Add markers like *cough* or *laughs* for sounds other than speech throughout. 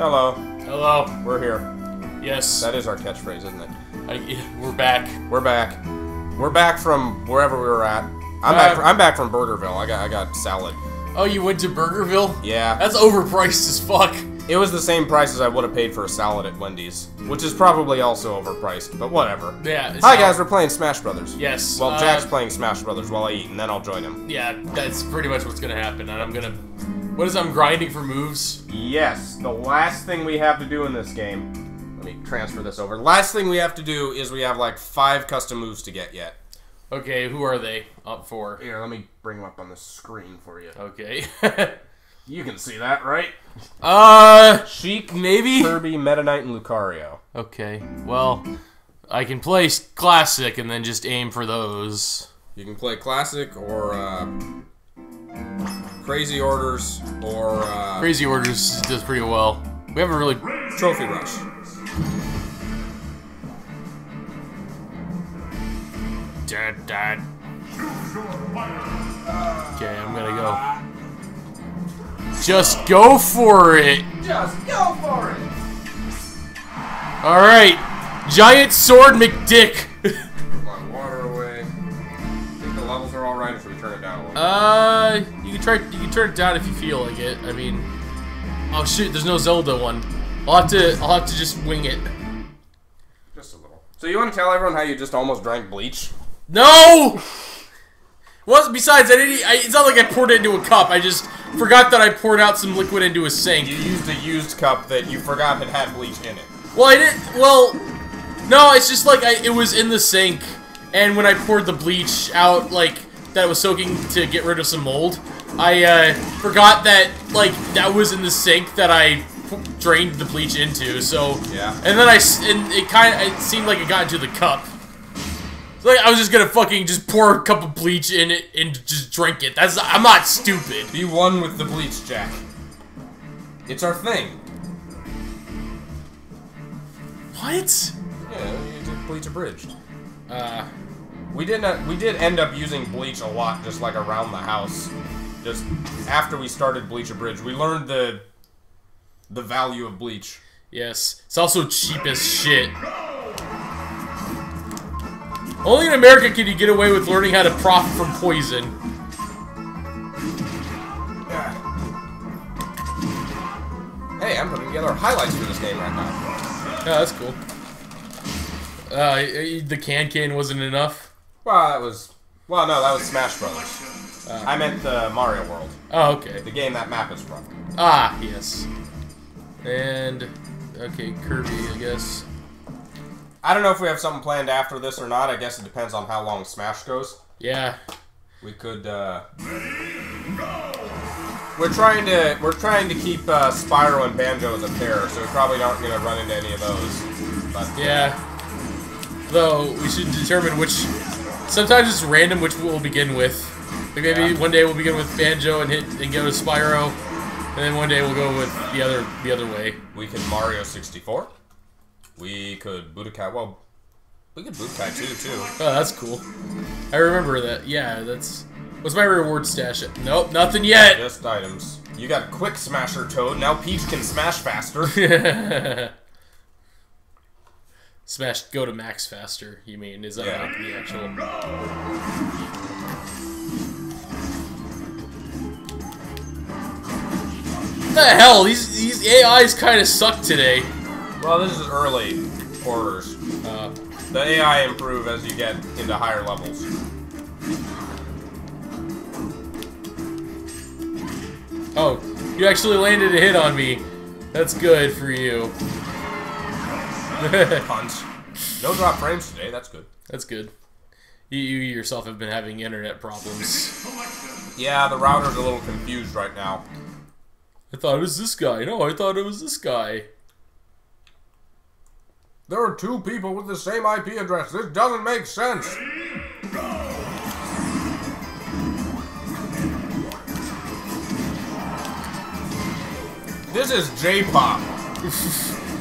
Hello, Hello. we're here. Yes. That is our catchphrase, isn't it? I, we're back. We're back. We're back from wherever we were at. I'm Uh, back. From, I'm back from Burgerville. I got I got salad. Oh, you went to Burgerville? Yeah, That's overpriced as fuck. it was the same price as I would have paid for a salad at Wendy's, which is probably also overpriced, but whatever. Yeah. Hi guys, we're playing Smash Brothers. Yes. Well, uh, Jack's playing Smash Brothers while I eat, and then I'll join him. Yeah, that's pretty much what's gonna happen, and I'm gonna. What is I'm grinding for moves? Yes, the last thing we have to do in this game. Let me transfer this over. Last thing we have to do is we have like five custom moves to get yet. Okay, who are they up for? Here, let me bring them up on the screen for you. Okay. *laughs* You can see that, right? uh, Sheik, maybe. Kirby, Meta Knight, and Lucario. Okay. Well, I can play classic and then just aim for those. You can play classic or uh, crazy orders or uh, Crazy Orders does pretty well. We haven't really. trophy rush. Dad, dad. Okay, I'm gonna go. Just go for it. Just go for it. All right, giant sword McDick. Uh, you can try. You can turn it down if you feel like it. I mean, oh shoot, there's no Zelda one. I'll have to. I'll have to just wing it. just a little. So you want to tell everyone how you just almost drank bleach? No. Well, besides, I didn't. I, it's not like I poured it into a cup. I just forgot that I poured out some liquid into a sink. You used a used cup that you forgot had had bleach in it. Well, I didn't. Well, no, it's just like I, it was in the sink, and when I poured the bleach out, like that was soaking to get rid of some mold, I uh, forgot that like that was in the sink that I drained the bleach into. So Yeah. and then I and it kind of it seemed like it got into the cup. So, like I was just gonna fucking just pour a cup of bleach in it and just drink it. That's I'm not stupid. Be one with the bleach, Jack. It's our thing. What? Yeah, you did bleach abridged. Uh, We did not. We did end up using bleach a lot, just like around the house. Just after we started Bleach Abridged. we learned the the value of bleach. Yes. It's also cheap as shit. Only in America can you get away with learning how to profit from poison. Hey, I'm putting together highlights for this game right now. Yeah, that's cool. Uh, the can can wasn't enough. Well, that was. Well, no, that was Smash Brothers. I meant the Mario World, Oh, okay. the game that map is from. Ah, yes. And okay, Kirby, I guess. I don't know if we have something planned after this or not. I guess it depends on how long Smash goes. Yeah. We could. uh... We're trying to we're trying to keep uh, Spyro and Banjo as a pair, so we probably aren't gonna run into any of those. But Yeah. Though we should determine which. Sometimes it's random which we'll begin with. Like maybe Yeah. one day we'll begin with Banjo and hit and go to Spyro, and then one day we'll go with the other the other way. we could Mario 64. We could Budokai. Well, we could Budokai 2 too. Oh, that's cool. I remember that. Yeah, that's. What's my reward stash? At? Nope, nothing yet. Just items. You got Quick Smasher Toad. Now Peach can smash faster. *laughs* *laughs* Smash, go to max faster. You mean is that Yeah. like the actual? What the hell? These these AIs kind of suck today. well, this is early orders. Uh, The AI improve as you get into higher levels. oh, you actually landed a hit on me. That's good for you. *laughs* Punch. No drop frames today. That's good. That's good. You, you yourself have been having internet problems. Yeah, the router's a little confused right now. I thought it was this guy. No, I thought it was this guy. There are two people with the same IP address. This doesn't make sense. This is J-pop. *laughs*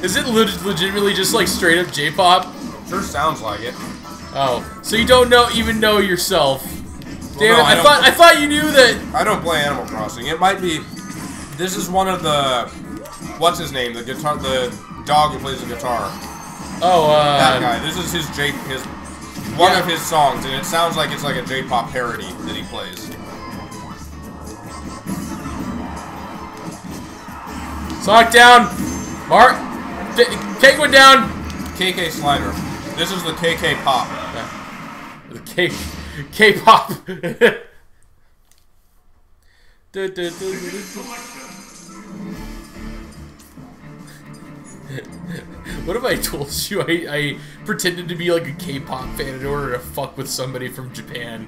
Is it legitimately just like straight up J-pop? Sure sounds like it. Oh, so you don't know even know yourself? Damn no, it! I I, thought I thought you knew that. I don't play Animal Crossing. It might be. This is one of the what's his name? The guitar, the dog who plays the guitar. Oh, uh, That guy. This is his J, his one Yeah. of his songs, and it sounds like it's like a J-pop parody that he plays. Sock down. Mark, take one down. KK Slider. This is the KK Pop. The K, *laughs* du- du- du- du- What if I told you I, I pretended to be like a K-pop fan in order to fuck with somebody from Japan?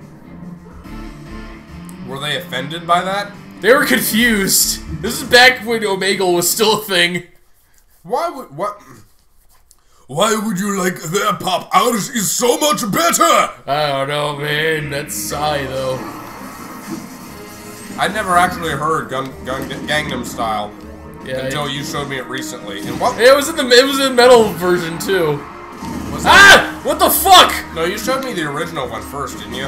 Were they offended by that? They were confused. This is back when Omegle was still a thing. Why would what? Why would you like their pop? Ours is so much better. I don't know, man. That's Psy, though. I never actually heard Gun, Gun Gangnam Style Yeah. until you showed me it recently. And what It was in the it was in metal version too. was that? Ah! What the fuck? No, you showed me the original one first, didn't you?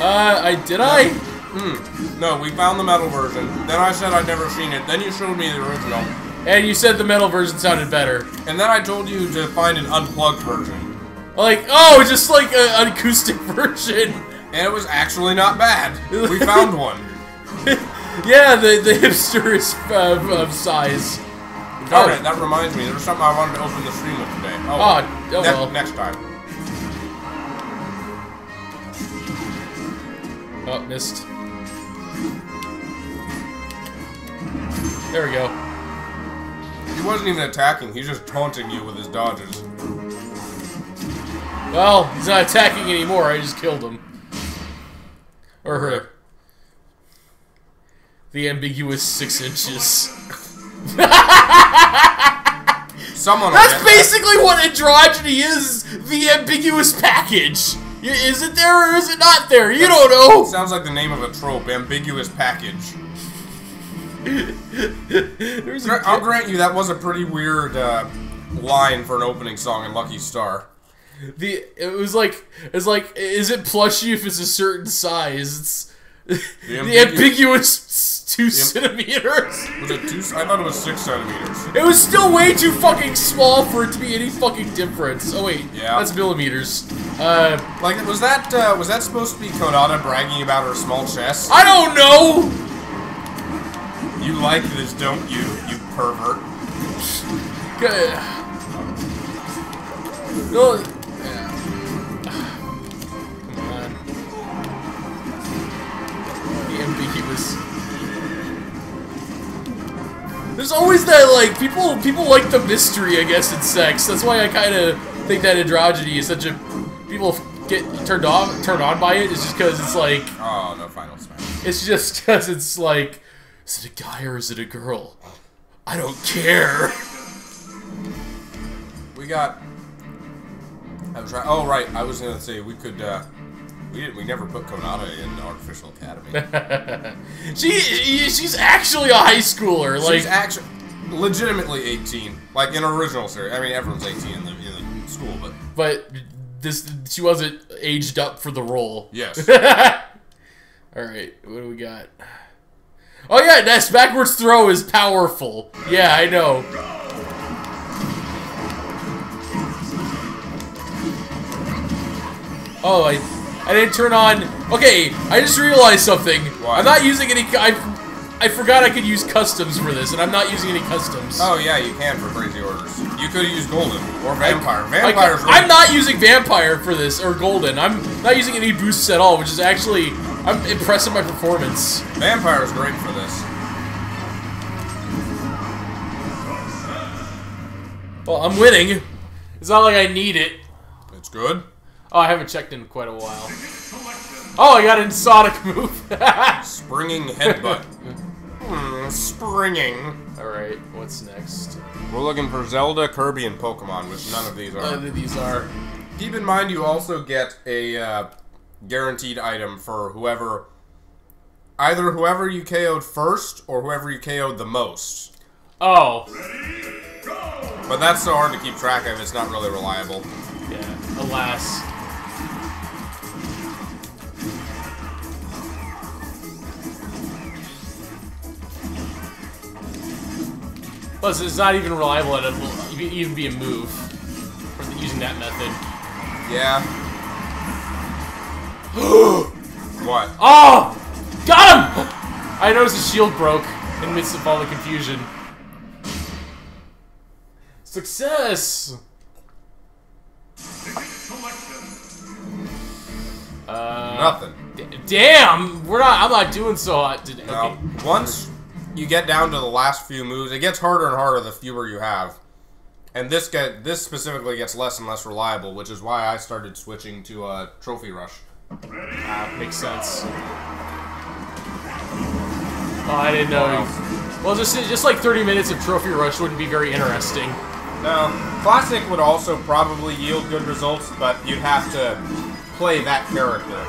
Uh, I did I? Hmm. No, we found the metal version. Then I said I'd never seen it. Then you showed me the original. And you said the metal version sounded better. And then I told you to find an unplugged version. Like, oh, just like a, an acoustic *laughs* version. And it was actually not bad. We found *laughs* one. yeah, the the hipster is uh, of size. Darn it, that reminds me. There was something I wanted to open the stream with today. Oh, Oh, oh ne- well. next time. Oh, missed. There we go. He wasn't even attacking. He's just taunting you with his dodges. Well, he's not attacking anymore. I just killed him. Or her. The ambiguous six inches. Someone. That's get that. basically what androgyny is. The ambiguous package. Is it there or is it not there? You don't know. Sounds like the name of a trope. Ambiguous package. There's a Gra- I'll grant you that was a pretty weird uh, line for an opening song in Lucky Star. the it was like it's like is it plushy if it's a certain size? It's the, *laughs* ambigu- ambiguous two centimeters. Was it two? I thought it was six centimeters. It was still way too fucking small for it to be any fucking difference. Oh wait, Yeah. that's millimeters. Uh, Like, was that uh, was that supposed to be Konata bragging about her small chest? I don't know. You like this, don't you? You pervert. Good. No. yeah. Come on. The ambiguous. There's always that like people people like the mystery, I guess, in sex. That's why I kind of think that androgyny is such a people get turned off turned on by it. Is just because it's like Oh no, final smash. it's just because it's like, is it a guy or is it a girl? I don't care. We got. I was right. Oh right, I was gonna say we could. uh We didn't. We never put Konata in Artificial Academy. *laughs* she she's actually a high schooler. Like She's actually legitimately 18. Like in original series. I mean, everyone's 18 in the in the school, but but this she wasn't aged up for the role. yes. *laughs* All right, what do we got? Oh yeah, that backwards throw is powerful. Yeah, I know. Oh, I I didn't turn on. Okay, I just realized something. What? I'm not using any. I I forgot I could use customs for this, and I'm not using any customs. Oh yeah, you can for crazy orders. You could use golden or vampire. I, Vampire's really am not using vampire for this or golden. I'm not using any boosts at all, which is actually I'm impressed with my performance. Vampire is great for this. Well, I'm winning. It's not like I need it. It's good. Oh, I haven't checked in quite a while. Oh, I got a Sonic move. *laughs* Springing headbutt. Hmm, springing. Alright, what's next? We're looking for Zelda, Kirby, and Pokemon, which none of these are. None of these are. Keep in mind, you also get a uh, guaranteed item for whoever, either whoever you KO'd first or whoever you KO'd the most. Oh. But that's so hard to keep track of. It's not really reliable. Yeah, alas. Plus, it's not even reliable at a, even even be a move for using that method. Yeah. *gasps* what? Oh! Got him! I noticed his shield broke in the midst of all the confusion. Success! Uh, Nothing. damn! We're not. I'm not doing so hot today. No. Okay. Once you get down to the last few moves, it gets harder and harder the fewer you have. And this get this specifically gets less and less reliable, which is why I started switching to uh, Trophy Rush. Ah, makes sense. Oh, I didn't know. Well, just just like 30 minutes of Trophy Rush wouldn't be very interesting. No, Classic would also probably yield good results, but you'd have to play that character.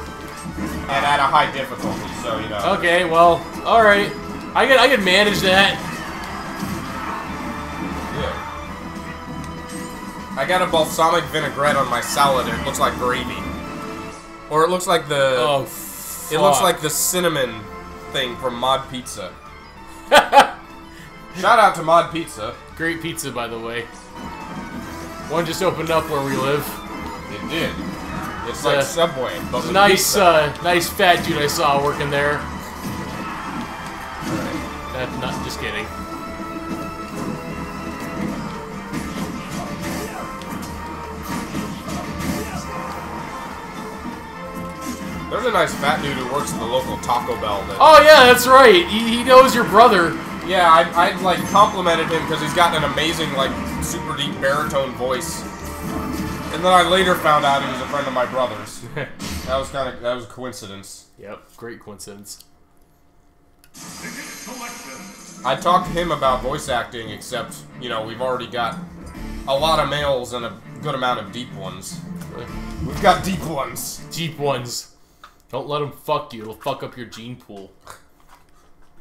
And at a high difficulty, so, you know. Okay, well, all right. I can I can manage that. Yeah. I got a balsamic vinaigrette on my salad and it looks like gravy. Or it looks like the Oh, it looks like the cinnamon thing from Mod Pizza. *laughs* Shout out to Mod Pizza. great pizza, by the way. One just opened up where we live. It did. It's It's, like uh, Subway, but a nice, uh, nice fat dude I saw working there. That's not just kidding. There's a nice fat dude who works at the local Taco Bell. That, Oh yeah, that's right. He, he knows your brother. Yeah, I, I like complimented him because he's got an amazing like super deep baritone voice. And then I later found out he was a friend of my brother's. *laughs* That was kind of that was a coincidence. Yep, great coincidence. I talked to him about voice acting, except you know we've already got a lot of males and a good amount of deep ones. We've got deep ones. Deep ones. Don't let him fuck you. It'll fuck up your gene pool.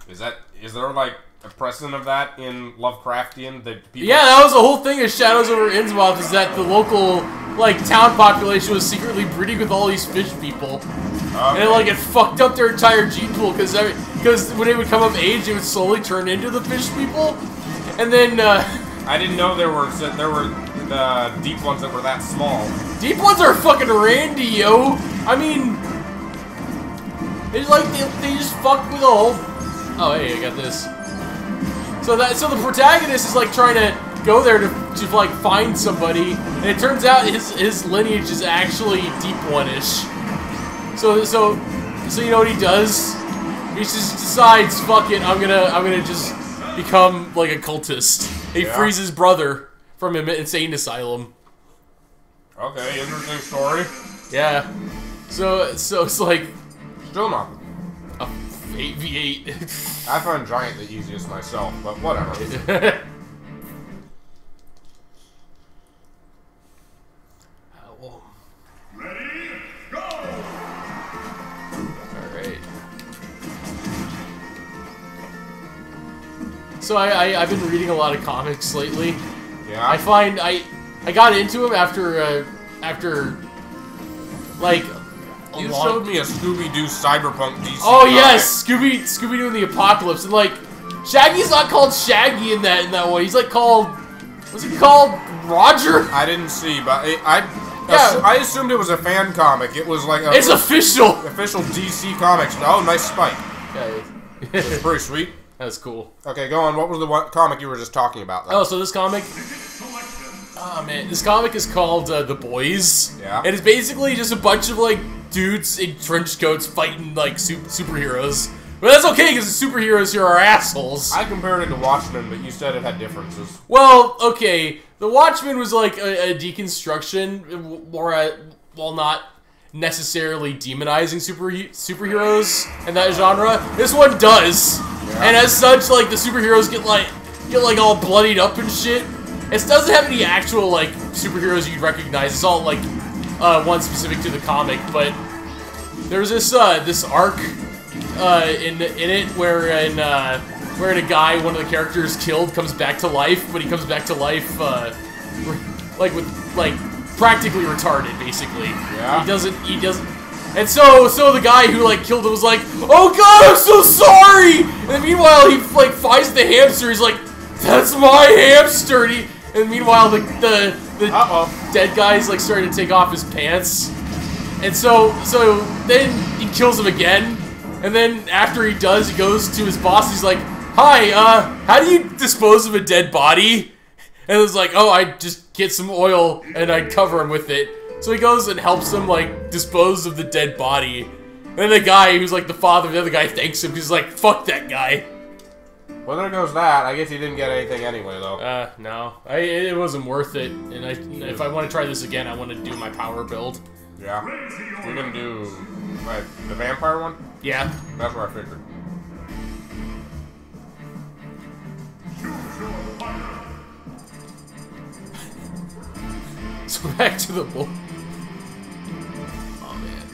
Is that is there like a precedent of that in Lovecraftian that people? Yeah, that was the whole thing of Shadows over Innsmouth is that the local, like, town population was secretly breeding with all these fish people. And it, like, it fucked up their entire gene pool because because when they would come of age, they would slowly turn into the fish people. And then, uh, I didn't know there were there were the deep ones that were that small. deep ones are fucking randy, yo! I mean, they just, like, they, they just fuck with the whole... Oh, hey, I got this. So that so the protagonist is like trying to go there to, to like find somebody, and it turns out his his lineage is actually deep one-ish. So so so you know what he does? He just decides, fuck it, I'm gonna I'm gonna just become like a cultist. He Yeah. frees his brother from an insane asylum. Okay, interesting story. Yeah. So so it's like Not. a eight v eight. I find giant the easiest myself, but whatever. *laughs* Alright. So I, I I've been reading a lot of comics lately. Yeah. I find I I got into them after uh, after like you showed me a Scooby Doo Cyberpunk DC. Oh comic. yes, Scooby Scooby Doo in the Apocalypse and like Shaggy's not called Shaggy in that in that one. He's like called what's he called Roger? I didn't see, but I I, Yeah. I assumed it was a fan comic. It was like a It's official. *laughs* official DC Comics. Oh, nice spike. Yeah, It's pretty sweet. *laughs* That's cool. Okay, go on. What was the one comic you were just talking about? then? Oh, so this comic. Oh man, this comic is called uh, The Boys. Yeah. And it's basically just a bunch of like dudes in trench coats fighting like su- superheroes. But that's okay because the superheroes here are assholes. I compared it to Watchmen, but you said it had differences. Well, okay, The Watchmen was like a, a deconstruction, or a, while not necessarily demonizing super superheroes and that genre. This one does, and as such, like the superheroes get like get like all bloodied up and shit. It doesn't have any actual like superheroes you'd recognize. It's all like uh, one specific to the comic, but there's this uh, this arc uh, in in it where in uh, where a guy, one of the characters killed, comes back to life, but he comes back to life uh, like with like practically retarded, basically. Yeah. He doesn't. He doesn't. And so, so the guy who like killed him was like, "Oh God, I'm so sorry." And meanwhile, he like finds the hamster. He's like, that's my hamster. And, he, and meanwhile, the the, the Uh oh. dead guy's like starting to take off his pants. And so so then he kills him again. And then after he does, he goes to his boss. He's like, "Hi, uh, how do you dispose of a dead body?" And it's like, "Oh, I just get some oil and I cover him with it." So he goes and helps him like dispose of the dead body. And then the guy who's like the father, the other guy thanks him. He's like, "Fuck that guy." Well, there goes that. I guess he didn't get anything anyway, though. Uh, no, I, it wasn't worth it. And I, if I want to try this again, I want to do my power build. Yeah. You're gonna do what, the vampire one? Yeah. That's what I figured. *laughs* So back to the bull. Oh man.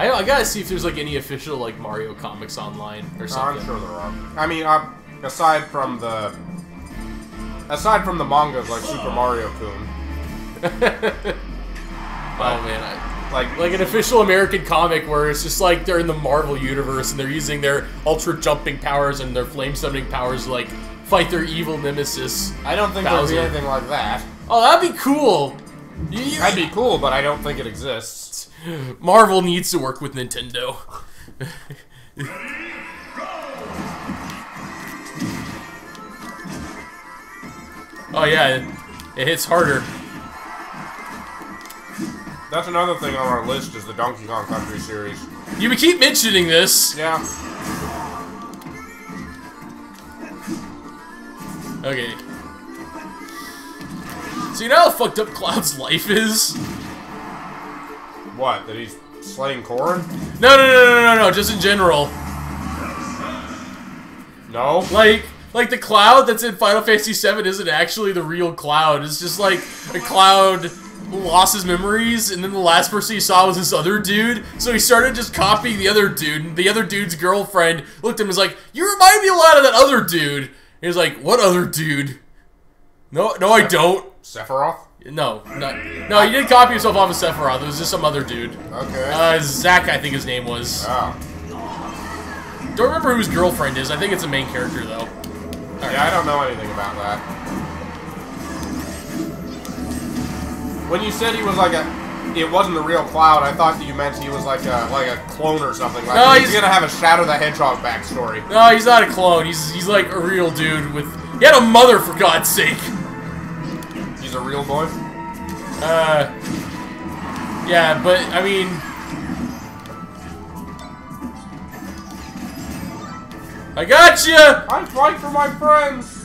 I, I gotta see if there's like any official like Mario comics online or something. I'm sure there are. I mean, uh, aside from the aside from the mangas like Super Mario Kun, *laughs* Oh man, I, like like an official American comic where it's just like they're in the Marvel universe and they're using their ultra jumping powers and their flame summoning powers to like fight their evil nemesis. I don't think there'd be anything like that. Oh, that'd be cool. You- you- That'd be cool, but I don't think it exists. Marvel needs to work with Nintendo. oh yeah, it, it hits harder. That's another thing on our list is the Donkey Kong Country series. You keep mentioning this. Yeah. Okay. So you know how fucked up Cloud's life is? What? That he's slaying Corrin? No, no, no, no, no, no, just in general. No. Like, like the Cloud that's in Final Fantasy VII isn't actually the real Cloud. It's just like a Cloud lost his memories, and then the last person he saw was this other dude. So he started just copying the other dude, and the other dude's girlfriend looked at him and was like, "You remind me a lot of that other dude." He was like, "What other dude?" No, no, I don't. Sephiroth? No, no, no. He didn't copy himself off of Sephiroth. It was just some other dude. Okay. Uh, Zack, I think his name was. oh. Don't remember who his girlfriend is. I think it's a main character though. Yeah, I don't know anything about that. When you said he was like a, it wasn't the real Cloud. I thought that you meant he was like a like a clone or something. Like No, he's, he's- gonna have a Shadow the Hedgehog backstory. No, he's not a clone. He's he's like a real dude with. He had a mother for God's sake. A real boy. Uh. Yeah, but I mean. I got you. I fight for my friends.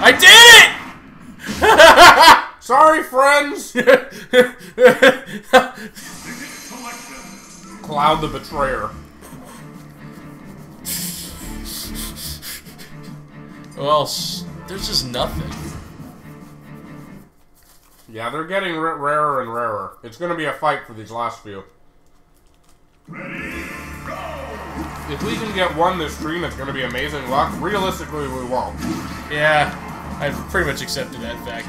I did it. *laughs* Sorry, friends. *laughs* Cloud the Betrayer. well, sh- there's just nothing. Yeah, they're getting r- rarer and rarer. It's gonna be a fight for these last few. Ready, If we can get one this stream, it's gonna be amazing luck. Realistically, we won't. Yeah, I've pretty much accepted that fact.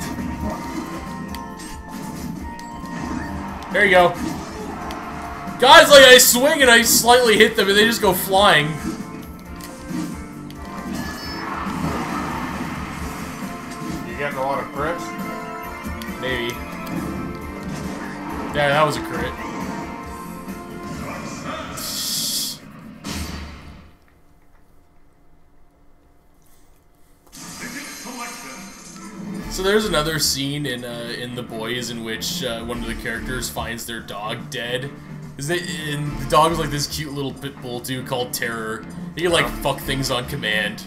There you go. Guys, like I swing and I slightly hit them and they just go flying. A lot of crits? Maybe. Yeah, that was a crit. So there's another scene in uh, in The Boys in which uh, one of the characters finds their dog dead. Is it, and the dog is like this cute little pit bull dude called Terror. He like fuck things on command.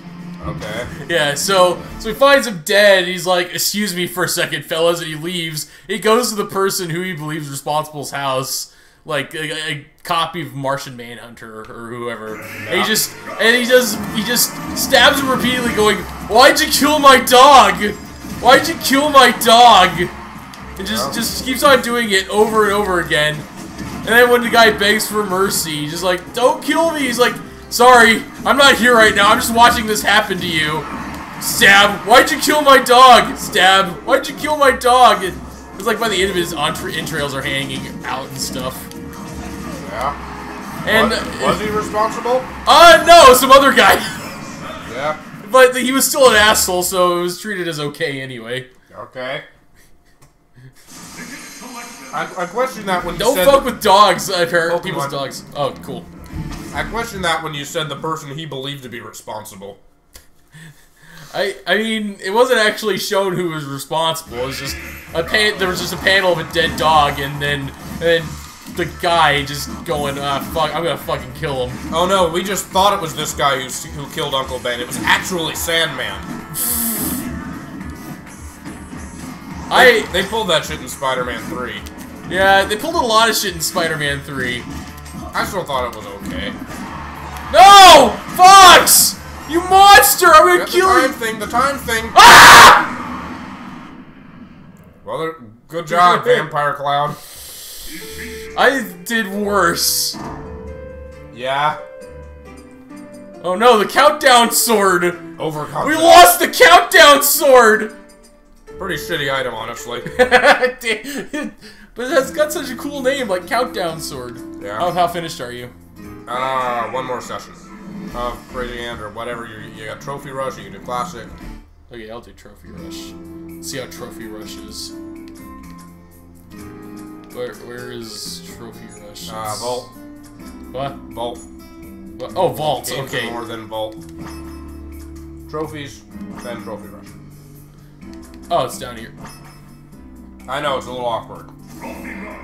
Okay. Yeah, so so he finds him dead. He's like, "Excuse me for a second, fellas," and he leaves. He goes to the person who he believes responsible's house, like a, a copy of Martian Manhunter or whoever. And he just and he just he just stabs him repeatedly, going, "Why'd you kill my dog? Why'd you kill my dog?" And just Yeah. just keeps on doing it over and over again. And then when the guy begs for mercy, he's just like, "Don't kill me." He's like, "Sorry, I'm not here right now. I'm just watching this happen to you." Stab. Why'd you kill my dog? Stab. Why'd you kill my dog? It's like by the end of it, his entra- entrails are hanging out and stuff. Yeah. And was, was he responsible? uh no, some other guy. *laughs* Yeah. but he was still an asshole, so it was treated as okay anyway. Okay. I, I question that when Don't said fuck with dogs, apparently Pokemon. people's dogs. Oh, cool. I question that when you said the person he believed to be responsible. I I mean, it wasn't actually shown who was responsible. It was just a pan. There was just a panel of a dead dog, and then and then the guy just going, ah, fuck, I'm gonna fucking kill him. Oh no, we just thought it was this guy who, who killed Uncle Ben. It was actually Sandman. I They pulled that shit in Spider-Man 3. yeah, they pulled a lot of shit in Spider-Man Three. I still thought it was okay. No, Fox, you monster! I'm gonna Get the time you. thing, the time thing. Ah! Well, good job, Vampire Cloud. I did worse. Yeah. Oh no, the countdown sword. Overconfident. We lost the countdown sword. Pretty shitty item, honestly. *laughs* But that's got such a cool name, like countdown sword. Yeah. How, how finished are you? Uh, one more session of Crazy Hand or whatever. You, you got Trophy Rush, you can do Classic. Okay, I'll do trophy rush. See how trophy rush is. Where where is trophy rush? Uh, It's- Vault. What? Vault. What? Oh, vault. Games Okay. more than Vault. Trophies, then Trophy Rush. Oh, it's down here. I know, it's a little awkward.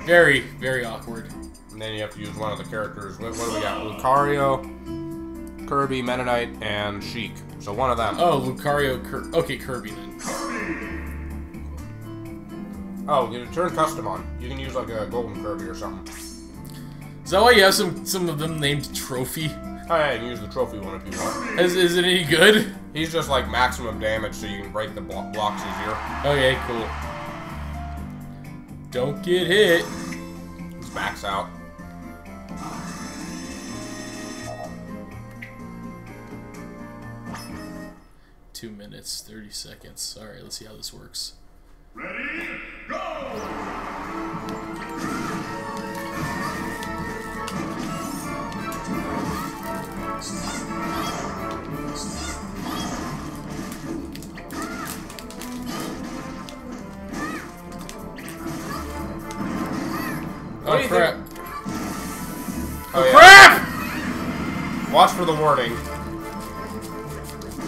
Very very awkward. And then you have to use one of the characters. What, what do we got? Lucario, Kirby, Knight, and Sheik. So one of them. Oh, Lucario. Cur okay, Kirby then. Oh, you turn custom on. You can use like a golden Kirby or something. Is that why you have some some of them named Trophy? Oh yeah, you can use the trophy one if you want. Is, is it any good? He's just like maximum damage, so you can break the blo- blocks easier. Okay, cool. Don't get hit. It's max out. Two minutes, 30 seconds. Alright, let's see how this works. Ready, go! *laughs* What Oh, do you crap. think? Oh, yeah. Crap! Watch for the warning.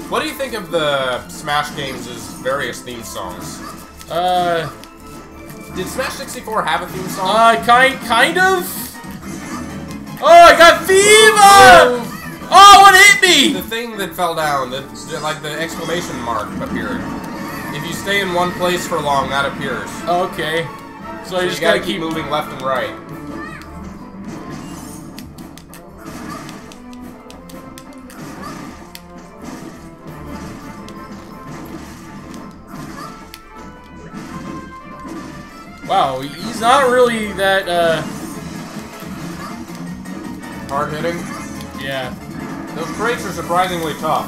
What do you think of the Smash games' various theme songs? Uh, Did Smash 64 have a theme song? uh, kind, kind of? Oh, I got fever! Oh, what hit me? the thing that fell down, the- like the exclamation mark appeared. If you stay in one place for long, that appears. Okay. So I You just gotta, gotta keep keep... moving left and right. Wow, he's not really that, uh, Hard hitting. yeah. Those crates are surprisingly tough.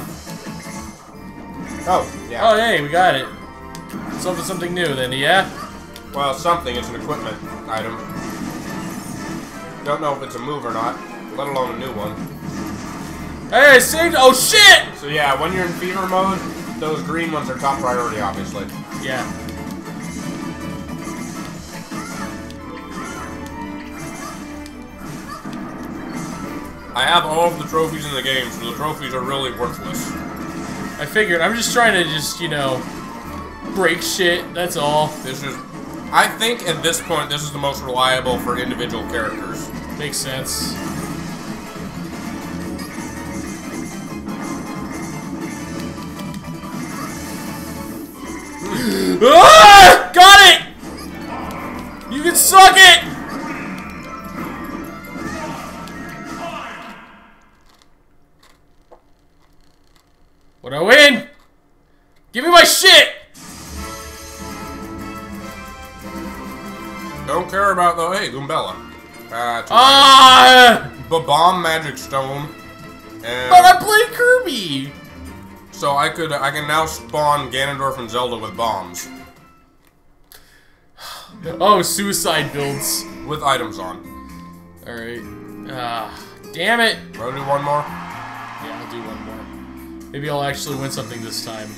Oh, yeah. Oh, hey, we got it. Something, something new then, yeah? Well, something. It's an equipment item. Don't know if it's a move or not, let alone a new one. Hey, saved... Oh, shit! So yeah, when you're in fever mode, those green ones are top priority, obviously. Yeah. I have all of the trophies in the game, so the trophies are really worthless. I figured. I'm just trying to just, you know, break shit. That's all. This is... I think at this point, this is the most reliable for individual characters. Makes sense. *laughs* ah! Got it! You can suck it! What I win? Give me my shit! Don't care about the... Hey, Goombella. Uh, Ah! the bomb magic stone. And But I played Kirby! so I could I can now spawn Ganondorf and Zelda with bombs Oh, suicide builds. with items on. Alright. Ah, Damn it! Wanna do one more? Yeah, I'll do one more. Maybe I'll actually win something this time.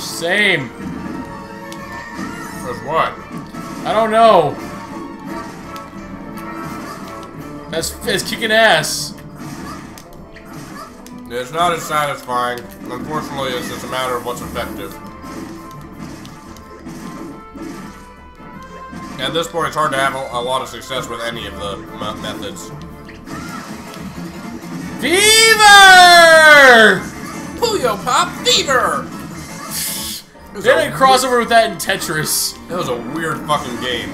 Same. As what? I don't know. That's, that's kicking ass. It's not as satisfying. Unfortunately, it's just a matter of what's effective. At this point, it's hard to have a, a lot of success with any of the me- methods. Fever! Puyo Pop Fever! They had a crossover with that in Tetris. That was a weird fucking game.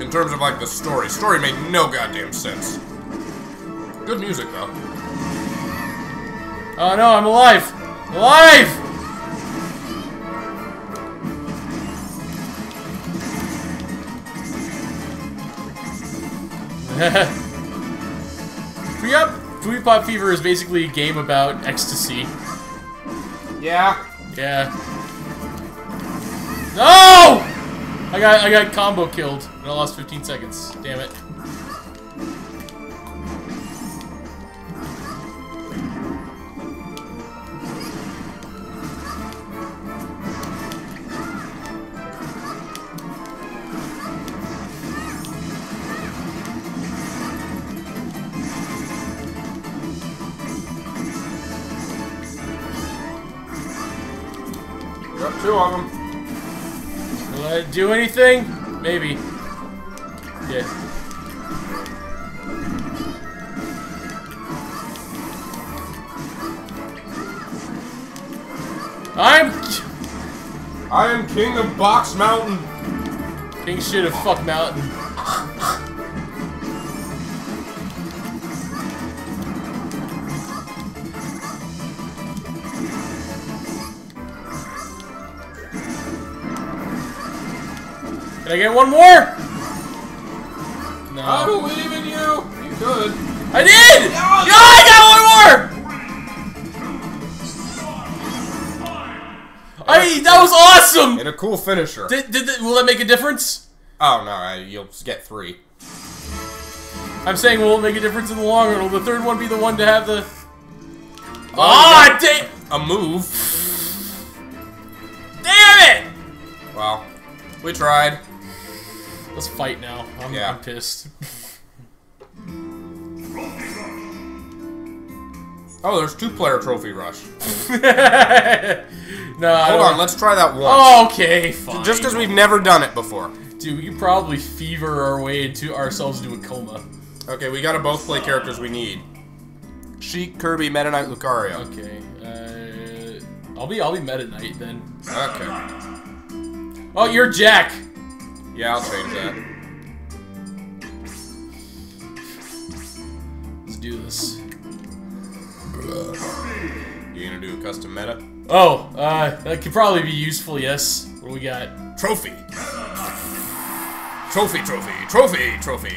In terms of like the story. Story made no goddamn sense. Good music though. Oh no, I'm alive! Alive! *laughs* Free Up Free Pop Fever is basically a game about ecstasy. Yeah. Yeah. No! I got I got combo killed and I lost 15 seconds. Damn it. Got two of them. Do anything? Maybe. Yeah. I'm I am king of Box Mountain. king shit of fuck mountain. Can I get one more? No. I believe in you. You could. I did! Yeah, I got one more! I, that was awesome! And a cool finisher. Did, did, will that make a difference? Oh no, I, you'll get three. I'm saying, will it make a difference in the long run? Will the third one be the one to have the... Oh, Ah, damn! A move. Damn it! Well, we tried. Let's fight now. I'm, Yeah. I'm pissed. *laughs* Oh, there's two player trophy rush. *laughs* no, Hold on, let's try that once. Oh, okay, fine. Just because we've never done it before. Dude, we could probably fever our way into ourselves into a coma. Okay, we gotta both play characters we need. Sheik, Kirby, Meta Knight, Lucario. Okay, uh... I'll be, I'll be Meta Knight then. Okay. Oh, you're Jack! Yeah, I'll change that. Let's do this. You gonna do a custom meta? Oh, uh, that could probably be useful, yes. What do we got? Trophy. Trophy, trophy, trophy, trophy.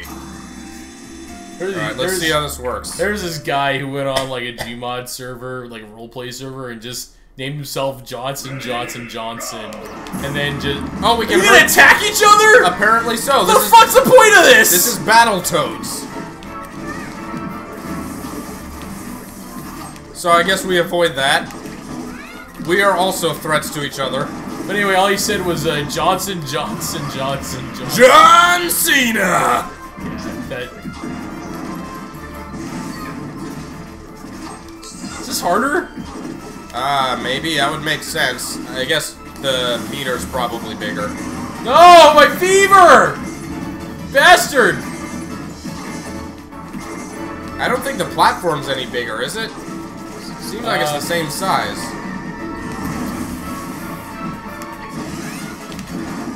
Alright, let's see how this works. There's this guy who went on like a Gmod server, like a roleplay server, and just named himself Johnson Johnson Johnson, and then just Oh, we can gonna attack each other? Apparently so. what This the is fuck's the point of this? this is Battletoads. So I guess we avoid that. We are also threats to each other. But anyway, all he said was uh, Johnson Johnson Johnson Johnson. John Cena. that. Is this harder? Ah, maybe that would make sense. I guess the meter's probably bigger. No, my fever! Bastard! I don't think the platform's any bigger, is it? Seems like it's Uh, the same size.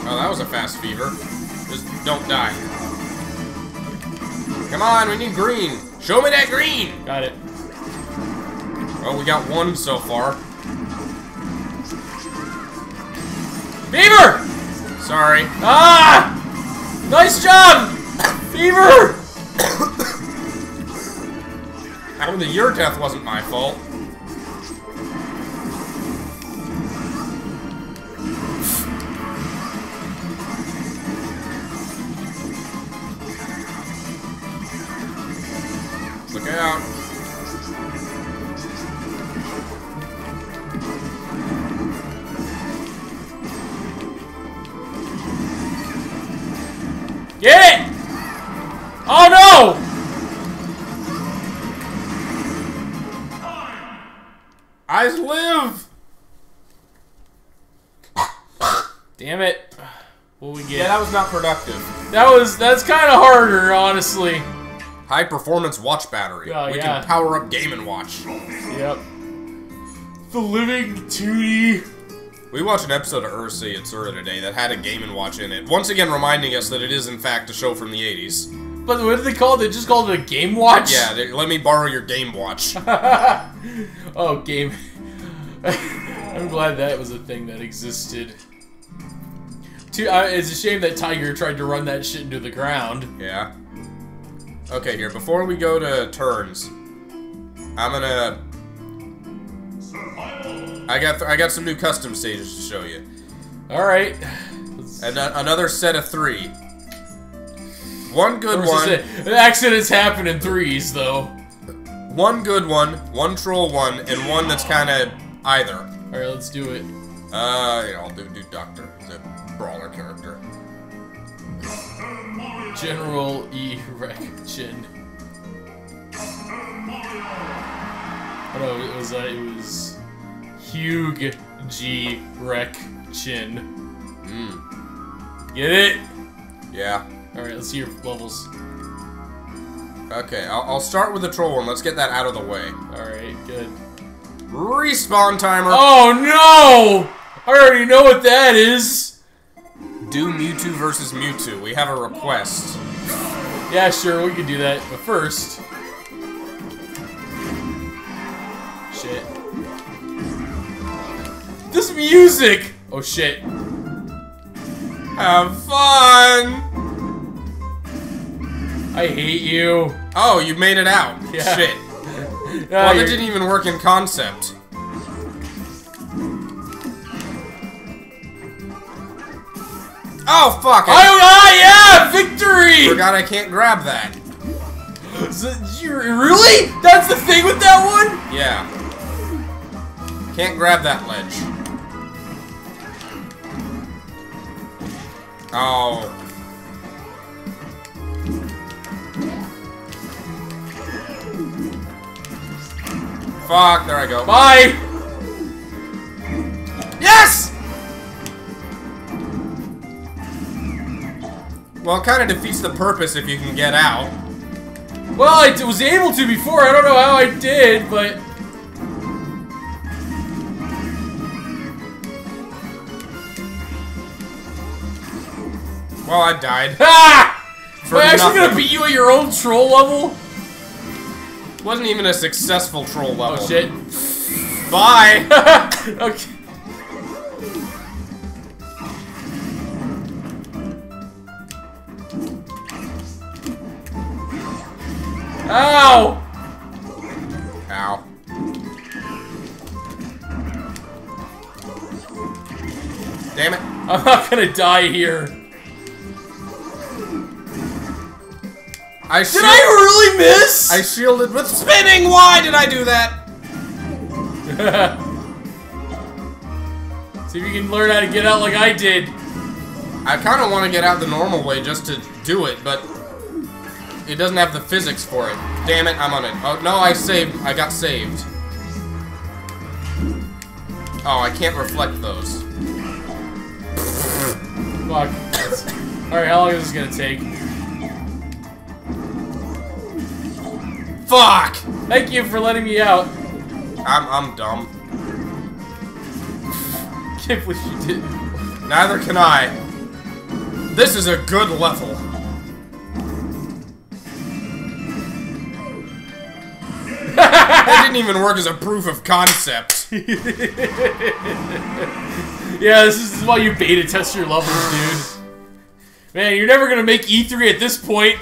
Oh, that was a fast fever. Just don't die. Come on, we need green. Show me that green. Got it. Oh, we got one so far. Beaver! Sorry. Ah! Nice job! Beaver! I the your death wasn't my fault. Look out. Get it! Oh no! I live! Damn it. What we get? Yeah, that was not productive. That was that's kind of harder, honestly. High performance watch battery. Oh, we yeah. can power up Game and Watch. Yep. The living 2D. We watched an episode of Urusei Yatsura today that had a Game and Watch in it. Once again, reminding us that it is in fact a show from the 80s. But what did they call it? They just called it a game watch. Yeah, they, let me borrow your Game Watch. *laughs* oh, game. *laughs* I'm glad that was a thing that existed. Too, uh, it's a shame that Tiger tried to run that shit into the ground. Yeah. Okay, here, before we go to turns, I'm gonna... I got I got some new custom stages to show you. All right. And uh, another set of three. One good one, Accidents happen in threes, though. one good one, one troll one, and one that's kind of either. All right, let's do it. Uh, yeah, I'll do, do Doctor. He's a brawler character. General Erection. Oh no, it was uh, it was Hugh G. Rec Chin. Hmm. Get it? Yeah. All right, let's see your levels. Okay, I'll, I'll start with the troll one. Let's get that out of the way. All right, good. Respawn timer. Oh no! I already know what that is. Do Mewtwo versus Mewtwo. We have a request. Yeah, sure, we can do that. But first, shit. This music. Oh shit. Have fun. I hate you. Oh, you made it out. Yeah. Shit. Ah, *laughs* Well, that didn't even work in concept. Oh fuck! I Oh, ah, yeah! Victory! forgot I can't grab that. *gasps* So, you, really? That's the thing with that one? Yeah. Can't grab that ledge. Oh. Fuck, there I go. Bye! Yes! Well, it kind of defeats the purpose if you can get out. Well, I was able to before. I don't know how I did, but. Well, I died. *laughs* Ah! Am I actually nothing. gonna beat you at your own troll level? Wasn't even a successful troll level. Oh shit. Bye! *laughs* *laughs* okay. Ow! Ow. Damn it. I'm not gonna die here. I Did I really miss? I shielded with spinning! Why did I do that? *laughs* See if you can learn how to get out like I did. I kind of want to get out the normal way just to do it, but it doesn't have the physics for it. Damn it, I'm on it. Oh, no, I saved. I got saved. Oh, I can't reflect those. *laughs* Fuck. Alright, how long is this gonna take? Fuck! Thank you for letting me out. I'm, I'm dumb. *laughs* Can't believe you did. Neither can I. This is a good level. *laughs* That didn't even work as a proof of concept. *laughs* Yeah, this is, this is why you beta test your levels, dude. Man, you're never gonna make E3 at this point.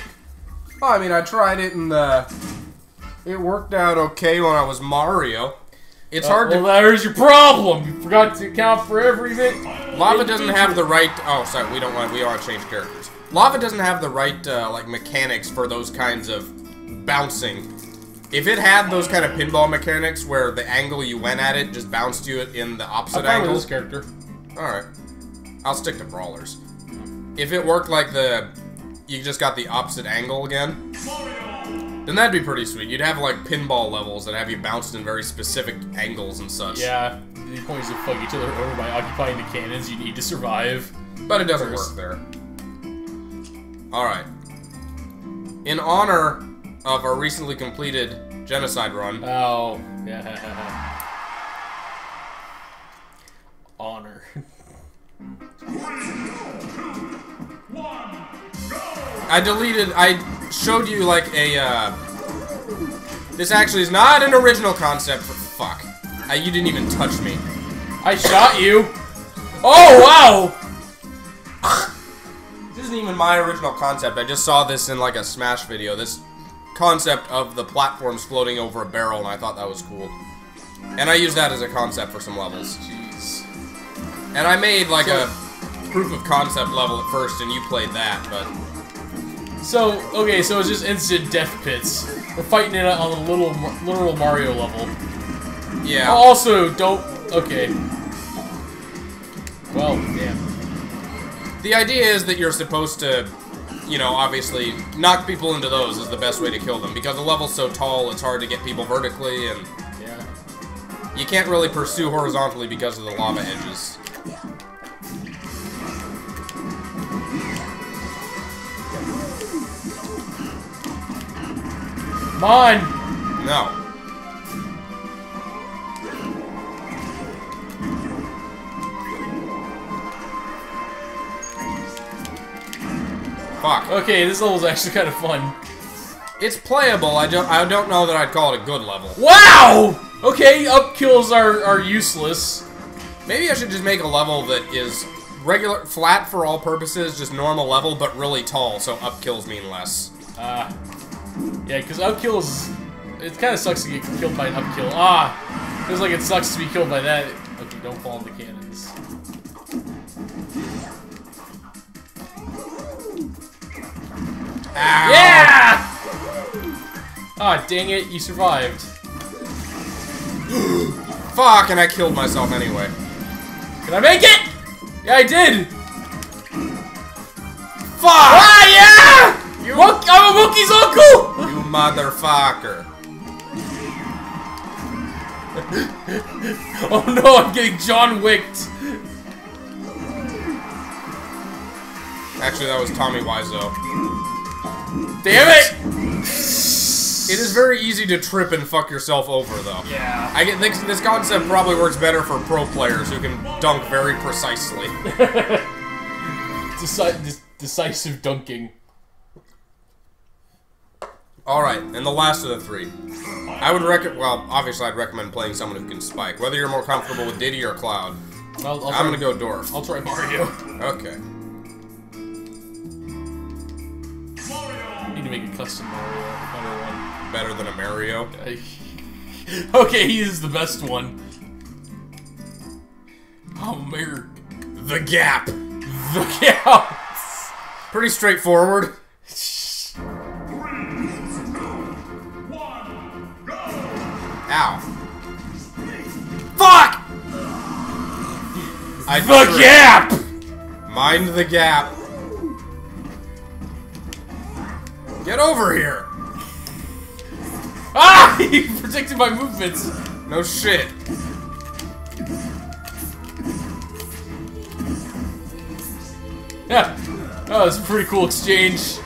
Well, I mean, I tried it in uh, it worked out okay when I was Mario. It's hard well, to. there's your problem. You forgot to account for every bit. Lava doesn't have the right. Oh, sorry, we don't want. We want to change characters. Lava doesn't have the right uh, like mechanics for those kinds of bouncing. If it had those kind of pinball mechanics where the angle you went at it just bounced you in the opposite fine with angle, this character. Alright. I'll stick to brawlers. If it worked like the... You just got the opposite angle again, then that'd be pretty sweet. You'd have like pinball levels that have you bounced in very specific angles and such. Yeah, the point is to fuck each other over by occupying the cannons you need to survive. But it doesn't First. work there. Alright. In honor of our recently completed genocide run, Oh, yeah. *laughs* Honor. I deleted. I showed you like a. Uh, this actually is not an original concept. For fuck, I, you didn't even touch me. I shot you! Oh, wow! *laughs* This isn't even my original concept. I just saw this in like a Smash video. This concept of the platforms floating over a barrel, and I thought that was cool. And I used that as a concept for some levels. Jeez. And I made like a proof of concept level at first, and you played that, but So, okay, so it's just instant death pits. We're fighting it on a little, literal Mario level. yeah. Also, don't... Okay. Well, damn. The idea is that you're supposed to, you know, obviously knock people into those is the best way to kill them because the level's so tall, it's hard to get people vertically, and Yeah. you can't really pursue horizontally because of the lava edges. Come on! No. Fuck. Okay, this level's actually kind of fun. It's playable. I don't. I don't know that I'd call it a good level. Wow! Okay, up kills are, are useless. Maybe I should just make a level that is regular, flat for all purposes, just normal level, but really tall, so up kills mean less. Ah. Yeah, because up kills... It kind of sucks to get killed by an upkill. Ah! Feels like it sucks to be killed by that. Okay, don't fall into cannons. Ow. Yeah! Ah, dang it, you survived. *gasps* Fuck, and I killed myself anyway. Can I make it? Yeah, I did! Fuck! Ah, yeah! You Wook I'm a Wookiee's uncle! You motherfucker. *laughs* Oh no, I'm getting John Wicked. Actually, that was Tommy Wiseau. Damn it! It is very easy to trip and fuck yourself over, though. Yeah. I get this, this concept probably works better for pro players who can dunk very precisely. *laughs* Deci de decisive dunking. Alright, and the last of the three. I would recommend, well, obviously I'd recommend playing someone who can spike. Whether you're more comfortable with Diddy or Cloud. I'll, I'll I'm try, gonna go Dorf. I'll try Mario. Okay. need to make a custom Mario, number Better than a Mario. *laughs* okay, he is the best one. Um, oh, America. The Gap. The Gap. Pretty straightforward. Ow. Fuck! I The tripped. gap! Mind the gap. Get over here. Ah! *laughs* He predicted my movements. No shit. Yeah. That was a pretty cool exchange.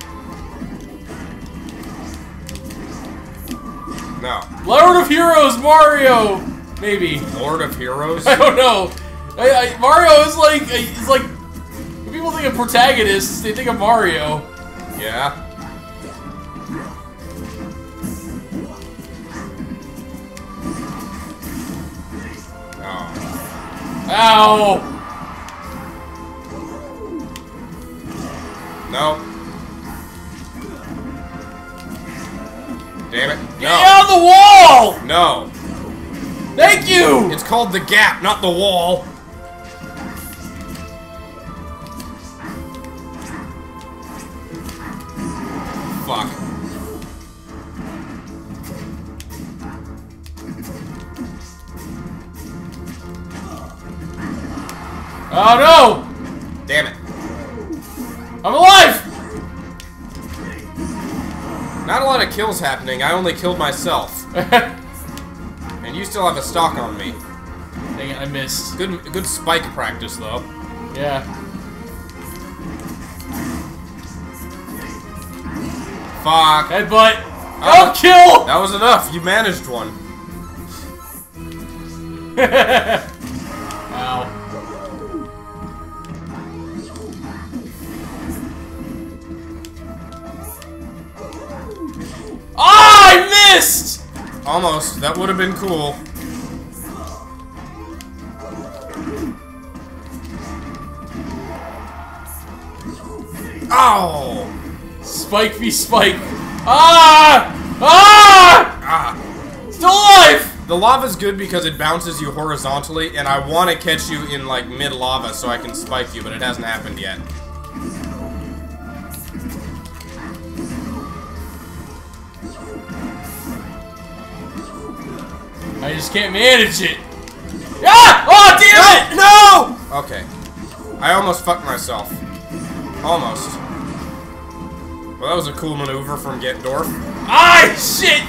No. Lord of Heroes, Mario! Maybe. Lord of Heroes? *laughs* I don't know. I, I, Mario is like, is like, when people think of protagonists, they think of Mario. yeah. Oh. Ow! No. Damn it. Get on the wall! No. Thank you! It's called the gap, not the wall. Fuck. Oh no! Damn it. I'm alive! Not a lot of kills happening. I only killed myself. *laughs* And you still have a stock on me. Dang it, I missed. Good good spike practice, though. Yeah. Fuck. Headbutt! Oh. Uh, oh, kill! That was enough. You managed one. *laughs* Almost. That would have been cool. Oh! Spike v Spike. Ah! Ah! Ah! Still alive! The lava's good because it bounces you horizontally, and I want to catch you in, like, mid-lava so I can spike you, but it hasn't happened yet. I just can't manage it. Ah! Oh, damn it! No! Okay. I almost fucked myself. Almost. Well, that was a cool maneuver from Getdorf. Ah, shit!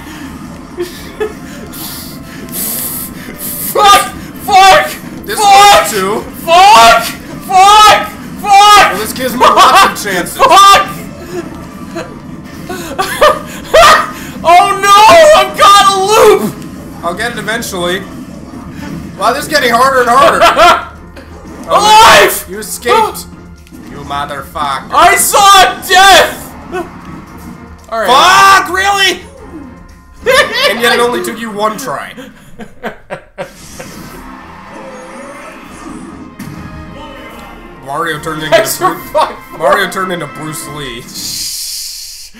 fuck! Fuck! This fuck! one, too. Fuck! Fuck! Fuck! Well, this gives me lots of chances. Fuck! *laughs* oh no! I'm caught in a loop! I'll get it eventually. Wow, this is getting harder and harder. *laughs* oh, Alive! You escaped. You motherfucker. I saw death! Alright. Fuck, really? *laughs* and yet it only took you one try. *laughs* Mario turned into Mario turned into Bruce Lee.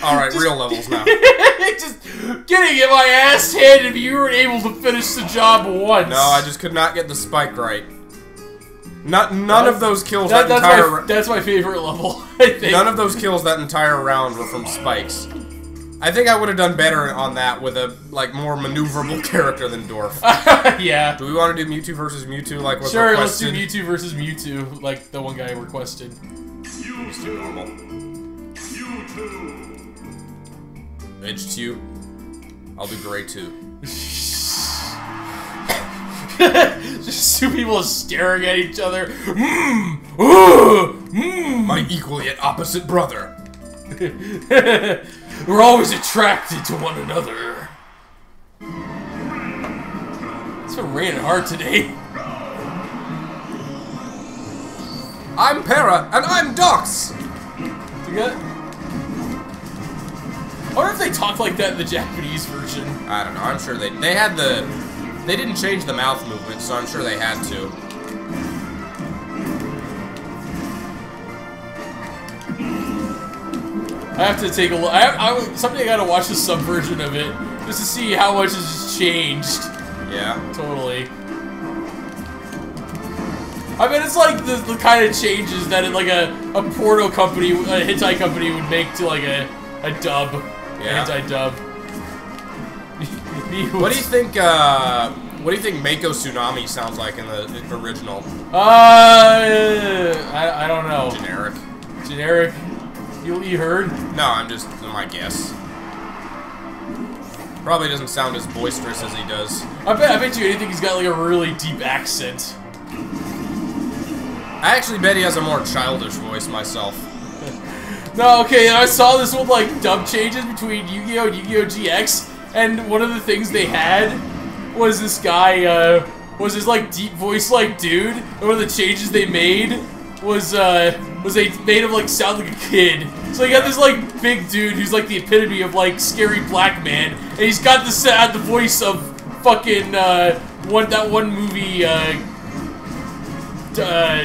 All right, *laughs* real levels now. *laughs* just getting get my ass handed, you were able to finish the job once. No, I just could not get the spike right. Not none of those kills That, that, that's, entire my, that's my favorite level, *laughs* I think. none of those kills that entire round were from spikes. I think I would have done better on that with a like more maneuverable character than Dorf. yeah. Do we want to do Mewtwo versus Mewtwo like was Sure, let's do requested? Mewtwo versus Mewtwo, like the one guy requested. Let's do normal. Edge two. I'll do gray too. *laughs* Just two people staring at each other. Mmm! Ooh! *gasps* Mmm! My equally yet opposite brother. *laughs* We're always attracted to one another. It's been raining hard today. I'm Para and I'm Dox. You got- I wonder if they talk like that in the Japanese version. I don't know. I'm sure they they had the they didn't change the mouth movement, so I'm sure they had to. I have to take a look. I, I, someday I gotta watch the sub version of it just to see how much has changed. Yeah. Totally. I mean, it's like the, the kind of changes that like a, a porno company, a hentai company would make to like a, a dub, Yeah. a hentai dub. *laughs* What do you think? Uh, what do you think Mako Tsunami sounds like in the, the original? Uh, I, I don't know. Generic. Generic. You, you heard? No, I'm just my guess. Probably doesn't sound as boisterous as he does. I bet, I bet you anything he's got like a really deep accent. I actually bet he has a more childish voice myself. No, okay, and I saw this with like dub changes between Yu-Gi-Oh! and Yu-Gi-Oh! GX, and one of the things they had was this guy, uh, was this like deep voice like dude, and one of the changes they made was, uh, was they made him like sound like a kid. So you got this like big dude who's like the epitome of like scary black man, and he's got the uh, the voice of fucking, uh, one, that one movie, uh, uh,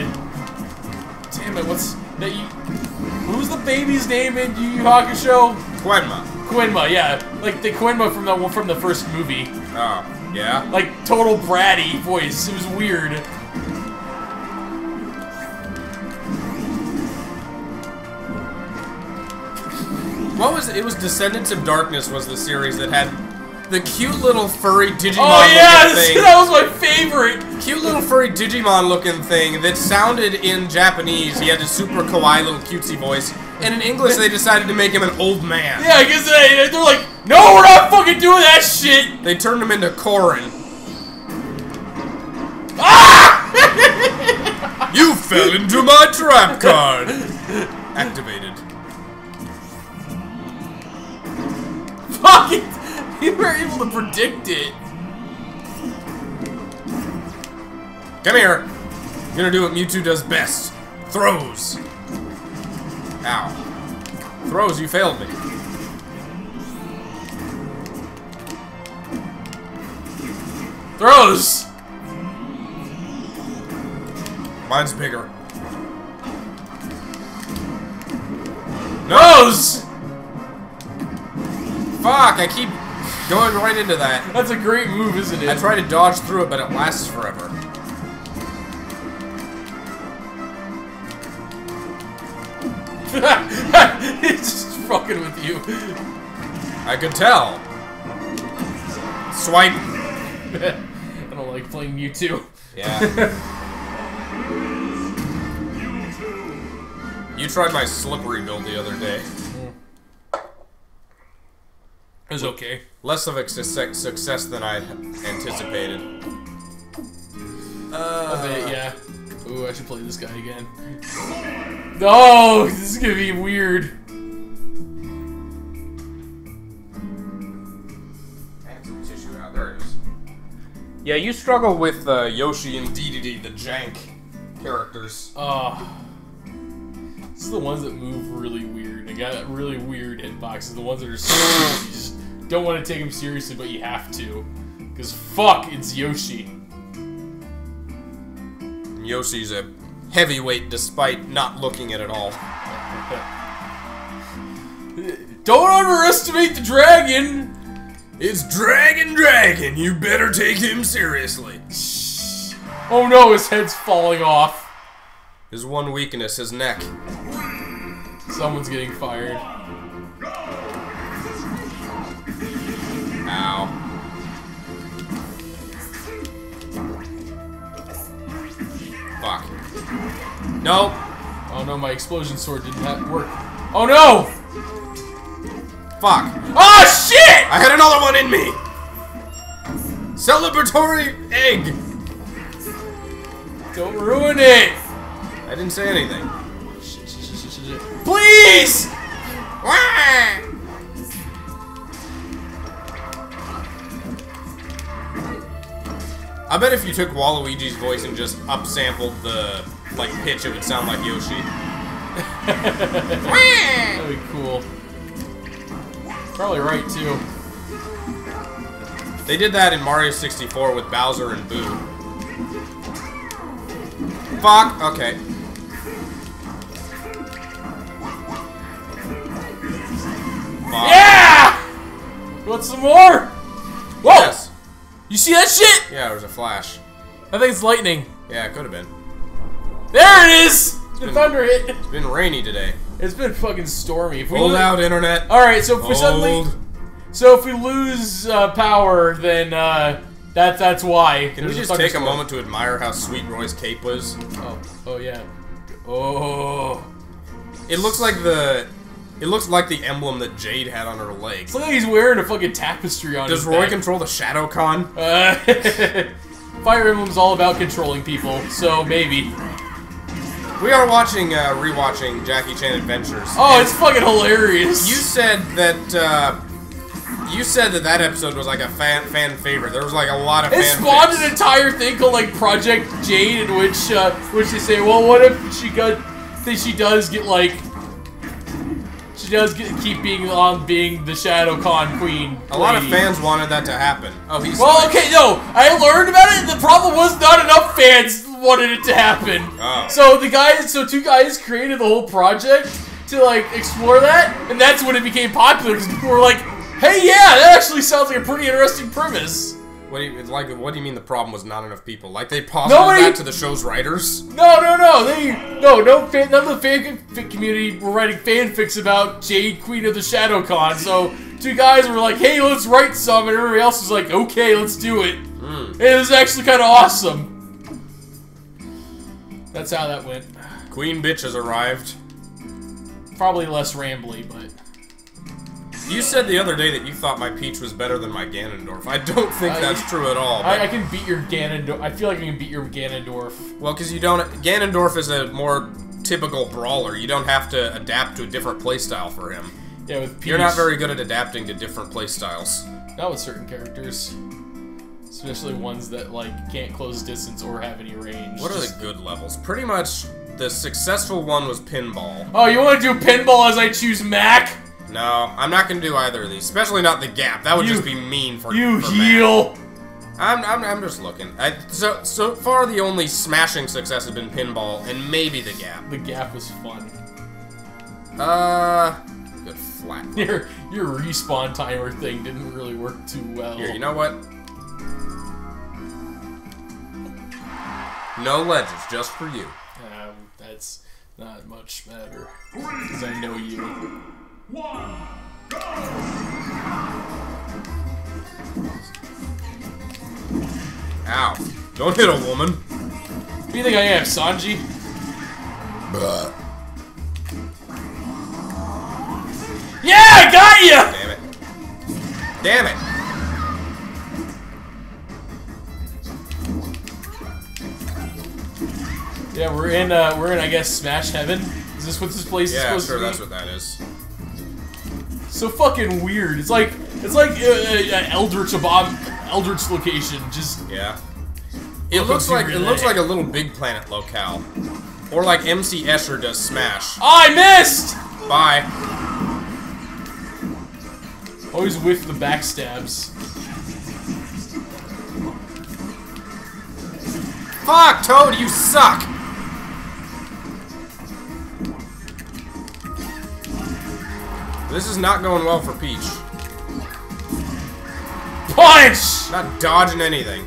damn it, what's, that you, Who's the baby's name in Yu Yu Hakusho? Koenma. Koenma, yeah, like the Koenma from the from the first movie, Oh, yeah? like total bratty voice. It was weird. What was it? It was Descendants of Darkness was the series that had the cute little furry Digimon Oh yeah, looking *laughs* thing. that was my favorite. Cute little furry Digimon looking thing that sounded in Japanese. He had a super kawaii little cutesy voice. And in English, they decided to make him an old man. Yeah, because they, they're like, no, we're not fucking doing that shit. They turned him into Korin. Ah! *laughs* You fell into my trap card! *laughs* Activated. Fuck it. *laughs* You were able to predict it. Come here. I'm gonna do what Mewtwo does best. Throws. Ow. Throws, you failed me. Throws. Mine's bigger. Throws. Fuck, I keep going right into that. That's a great move, isn't it? I try to dodge through it, but it lasts forever. *laughs* He's just fucking with you. I could tell. Swipe. *laughs* I don't like playing Mewtwo. Yeah. you tried my slippery build the other day. It was okay. Less of a success success than I anticipated. A Uh, bit, yeah. Ooh, I should play this guy again. No, this is gonna be weird. tissue out. There it is. Yeah, you struggle with uh, Yoshi and DDD, the jank characters. Oh. This is the ones that move really weird. They got really weird hitboxes. The ones that are so *laughs* don't want to take him seriously, but you have to. Because fuck, it's Yoshi. Yoshi's a heavyweight despite not looking at it at all. *laughs* Don't underestimate the dragon! It's Dragon Dragon, you better take him seriously. Oh no, his head's falling off. His one weakness, his neck. Someone's getting fired. Nope. Oh no, my explosion sword did not work. Oh no! Fuck. Oh shit! I had another one in me! Celebratory egg! Don't ruin it! I didn't say anything. Please! I bet if you took Waluigi's voice and just upsampled the like pitch, it would sound like Yoshi. *laughs* That'd be cool. Probably right too. They did that in Mario 64 with Bowser and Boo. Fuck. Okay. Fuck. Yeah! Want some more? Whoa! Yes. You see that shit? Yeah, there was a flash. I think it's lightning. Yeah, it could have been. There it is! The been- thunder hit. It's been rainy today. It's been fucking stormy. If we Hold out, internet. All right, so if we suddenly, so if we lose uh, power, then uh, that that's why. Can we There's just take a thunderstorm. moment to admire how sweet Roy's cape was? Oh, oh yeah. Oh, It looks like the, it looks like the emblem that Jade had on her leg. it's like he's wearing a fucking tapestry on Does his Roy back. control the Shadowkhan? Uh, *laughs* Fire Emblem's all about controlling people, so maybe. We are watching, uh, rewatching Jackie Chan Adventures. Oh, it's fucking hilarious. You said that, uh, you said that that episode was like a fan fan favorite. There was like a lot of It spawned fics. an entire thing called like Project Jade, in which uh, which they say, well, what if she got, that she does get like, she does get, keep being on being the Shadowkhan Queen. A lot of fans wanted that to happen. Oh, he's Well, okay, no, I learned about it. and The problem was not enough fans wanted it to happen. Oh. So the guys, so two guys created the whole project to like explore that, and that's when it became popular because people were like, "Hey, yeah, that actually sounds like a pretty interesting premise." What do you like? What do you mean the problem was not enough people? Like they posited Nobody- that to the show's writers? No, no, no. They no, no. Fan, none of the fanfic community were writing fanfics about Jade, Queen of the Shadowkhan. So two guys were like, "Hey, let's write some," and everybody else was like, "Okay, let's do it." And it was actually kind of awesome. That's how that went. Queen bitch has arrived. Probably less rambly, but You said the other day that you thought my peach was better than my Ganondorf. I don't think I- that's true at all. I, I can beat your Ganondorf. I feel like I can beat your Ganondorf. well, because you don't. Ganondorf is a more typical brawler. You don't have to adapt to a different playstyle for him. Yeah, with Peach. You're not very good at adapting to different playstyles. Not with certain characters. Especially ones that, like, can't close distance or have any range. What are Just- the good levels? Pretty much, the successful one was pinball. Oh, you want to do pinball as I choose Mac? No, I'm not gonna do either of these. Especially not the gap. That would You- just be mean for You for heal! I'm, I'm, I'm just looking. I, so so far, the only smashing success has been pinball and maybe the gap. The gap was fun. Uh, good flat. *laughs* Your your respawn timer thing didn't really work too well. Here, you know what? No ledges, just for you. Um, that's not much better. Because I know you. One, go. Ow! Don't hit a woman. Who do you think I am, Sanji? Yeah, I got you! Damn it! Damn it! Yeah, we're in, uh, we're in, I guess, Smash Heaven. Is this what this place is supposed sure, to be? Yeah, sure. that's what that is. so fucking weird. It's like it's like uh, uh, Eldritch Abob Eldritch location. Just Yeah. It looks like it looks like a little Big Planet locale, or like MC Escher does Smash. oh, I missed. Bye. Always with the backstabs. Fuck, Toad, you suck. This is not going well for Peach. Punch! Not dodging anything.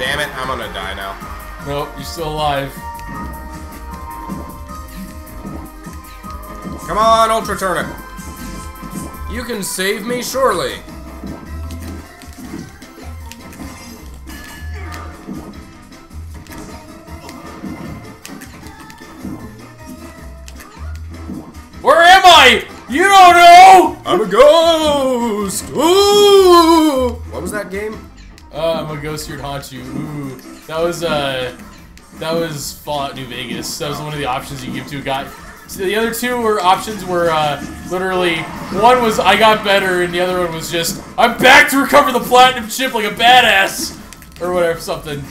Damn it, I'm gonna die now. Nope, you're still alive. Come on, Ultra Turnip. You can save me, surely. Ghost! Ooh! What was that game? Uh, I'm a ghost here to haunt you. Ooh, that was uh, that was Fallout New Vegas. That was one of the options you give to a guy. So the other two were options were uh, literally one was I got better, and the other one was just I'm back to recover the platinum chip like a badass or whatever something.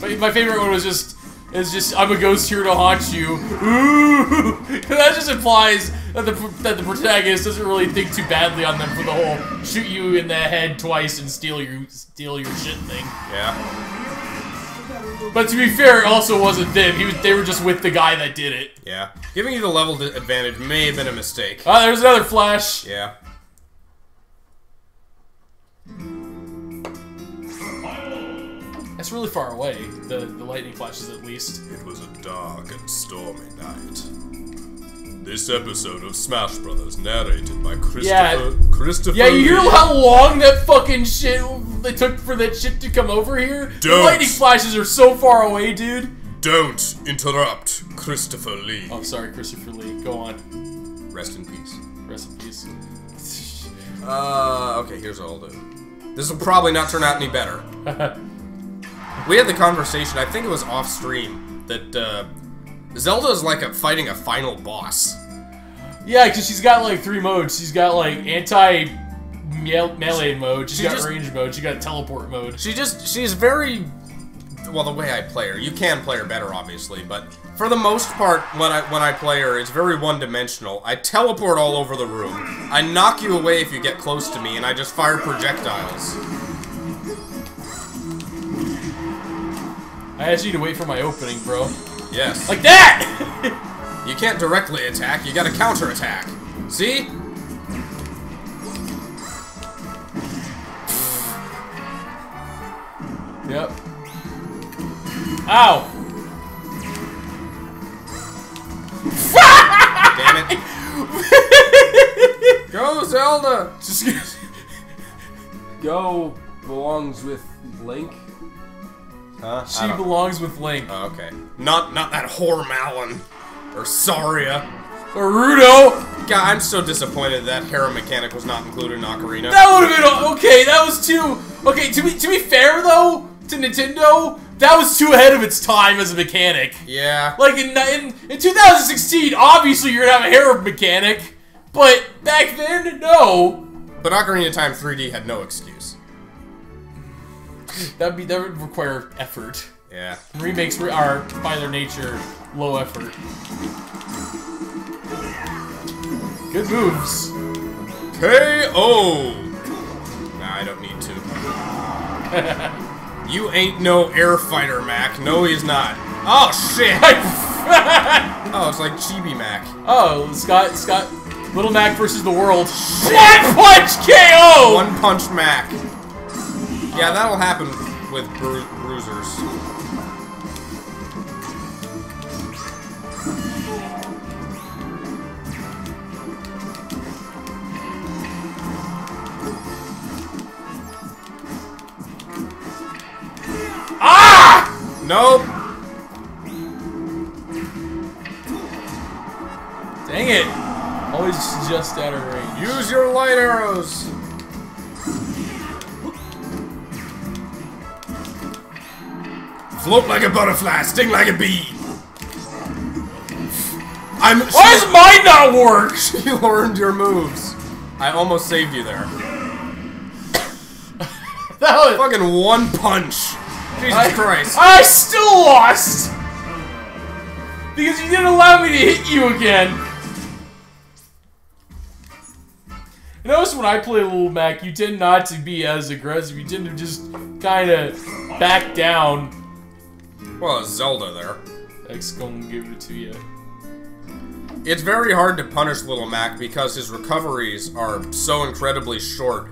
But my favorite one was just is just I'm a ghost here to haunt you. Ooh, *laughs* that just implies that the that the protagonist doesn't really think too badly on them for the whole shoot you in the head twice and steal your steal your shit thing. Yeah. But to be fair, it also wasn't them. He was, they were just with the guy that did it. Yeah. Giving you the level advantage may have been a mistake. Oh, there's another flash. Yeah. That's really far away. The the lightning flashes, at least. It was a dark and stormy night. This episode of Smash Brothers, narrated by Christopher. Yeah. Christopher. Yeah, you hear Lee. how long that fucking shit they took for that shit to come over here? The Don't. lightning flashes are so far away, dude. Don't interrupt, Christopher Lee. Oh, sorry, Christopher Lee. Go on. Rest in peace. Rest in peace. Uh, okay, here's what I'll do. This will probably not turn out any better. *laughs* we had the conversation, I think it was off stream, that uh, Zelda is like a, fighting a final boss. Yeah, because she's got like three modes. She's got like anti mele- melee mode. She's She got just- range mode. She got teleport mode. She just, she's very, well, the way I play her, you can play her better, obviously, but for the most part, when I when I play her, it's very one-dimensional. I teleport all over the room. I knock you away if you get close to me, and I just fire projectiles. I asked you to wait for my opening, bro. Yes. Like that! *laughs* You can't directly attack, you gotta counterattack. See? Yep. Ow! Damn it. *laughs* Go, Zelda! Just *laughs* Go belongs with Link. Huh? she belongs with Link. Oh, okay. Not not that whore Malon. Or Saria. Or Ruto! God, I'm so disappointed that Hera mechanic was not included in Ocarina. That would have been okay. That was too okay. To be to be fair though, to Nintendo, that was too ahead of its time as a mechanic. yeah. Like in in, in 2016, obviously you're gonna have a hair mechanic, but back then, no. But Ocarina of Time 3D had no excuse. That'd be that would require effort. Yeah. Remakes re- are by their nature low effort. Good moves. K.O. Nah, I don't need to. *laughs* you ain't no air fighter, Mac. No, he's not. Oh, shit! *laughs* oh, it's like Chibi Mac. oh, Scott Scott Little Mac versus the world. One punch KO. One Punch Mac. Yeah, that'll happen with bru bruisers. Ah! Nope. Dang it! Always just out of range. Use your light arrows. Float like a butterfly, sting like a bee. I'm. Why does mine not work? *laughs* you learned your moves? I almost saved you there. *laughs* That was, Fucking one punch. Jesus I, Christ. I still lost! Because you didn't allow me to hit you again. You notice when I play Little Mac, you tend not to be as aggressive. You tend to just kind of back down. Well, Zelda there. X gonna give it to you. It's very hard to punish Little Mac because his recoveries are so incredibly short.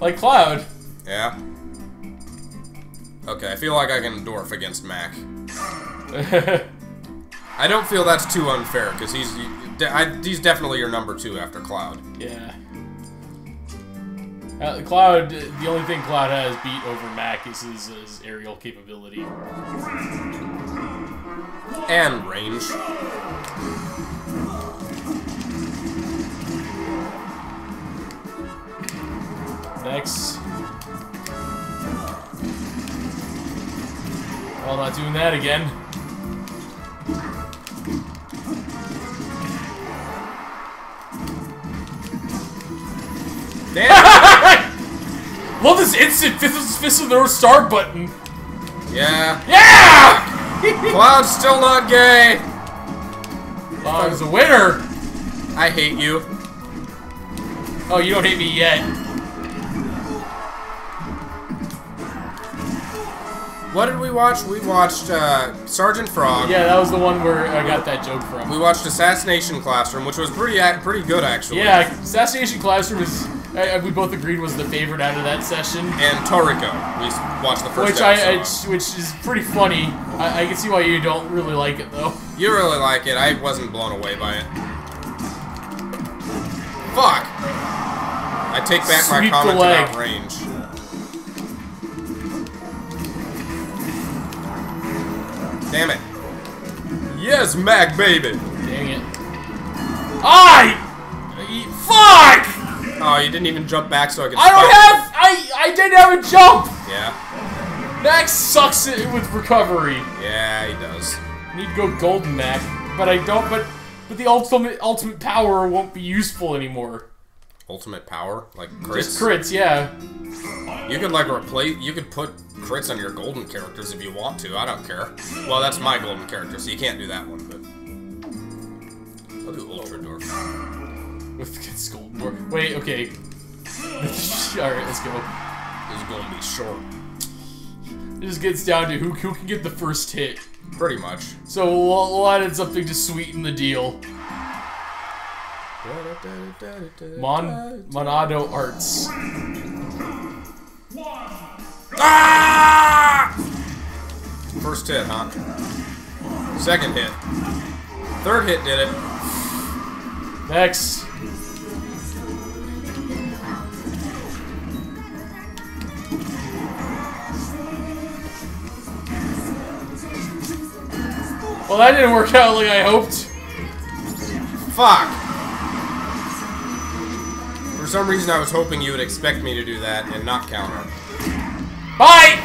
Like Cloud. Yeah? Okay, I feel like I can dwarf against Mac. *laughs* I don't feel that's too unfair, because he's he's definitely your number two after Cloud. yeah. Uh, Cloud, the only thing Cloud has beat over Mac is his, his aerial capability. And range. Next. Well, not doing that again. Damn! *laughs* Love this instant fifth fist of the North Star button. yeah. Yeah! *laughs* Cloud's still not gay! Cloud's a winner. I hate you. Oh, you don't hate me yet. What did we watch? We watched uh, Sergeant Frog. Yeah, that was the one where I got that joke from. We watched Assassination Classroom, which was pretty pretty good actually. Yeah, Assassination Classroom is. I, I- we both agreed was the favorite out of that session. And Toriko. We watched the first Which I, I, which is pretty funny. I, I can see why you don't really like it though. You really like it. I wasn't blown away by it. Fuck! I take back my Sweep the comment about range. Damn it. Yes, Mac, baby! Dang it. I. Fuck! Oh, you didn't even jump back so I could I don't have. I I didn't have a jump. Yeah. Max sucks it with recovery. Yeah, he does. Need to go golden Mac, but I don't. But but the ultimate ultimate power won't be useful anymore. Ultimate power? Like crits? Just crits, yeah. You could like replace. You could put crits on your golden characters if you want to. I don't care. Well, that's my golden character, so you can't do that one. But I'll do Ultra Dwarf. With it's golden. War- Wait, okay. *laughs* All right, let's go. This is gonna be short. It just gets down to who who can get the first hit. Pretty much. So we'll, we'll add in something to sweeten the deal. Mon Monado Arts. Ah! First hit, huh? Second hit. Third hit did it. Next. Well, that didn't work out like I hoped. Fuck. For some reason, I was hoping you would expect me to do that and not counter. Bye!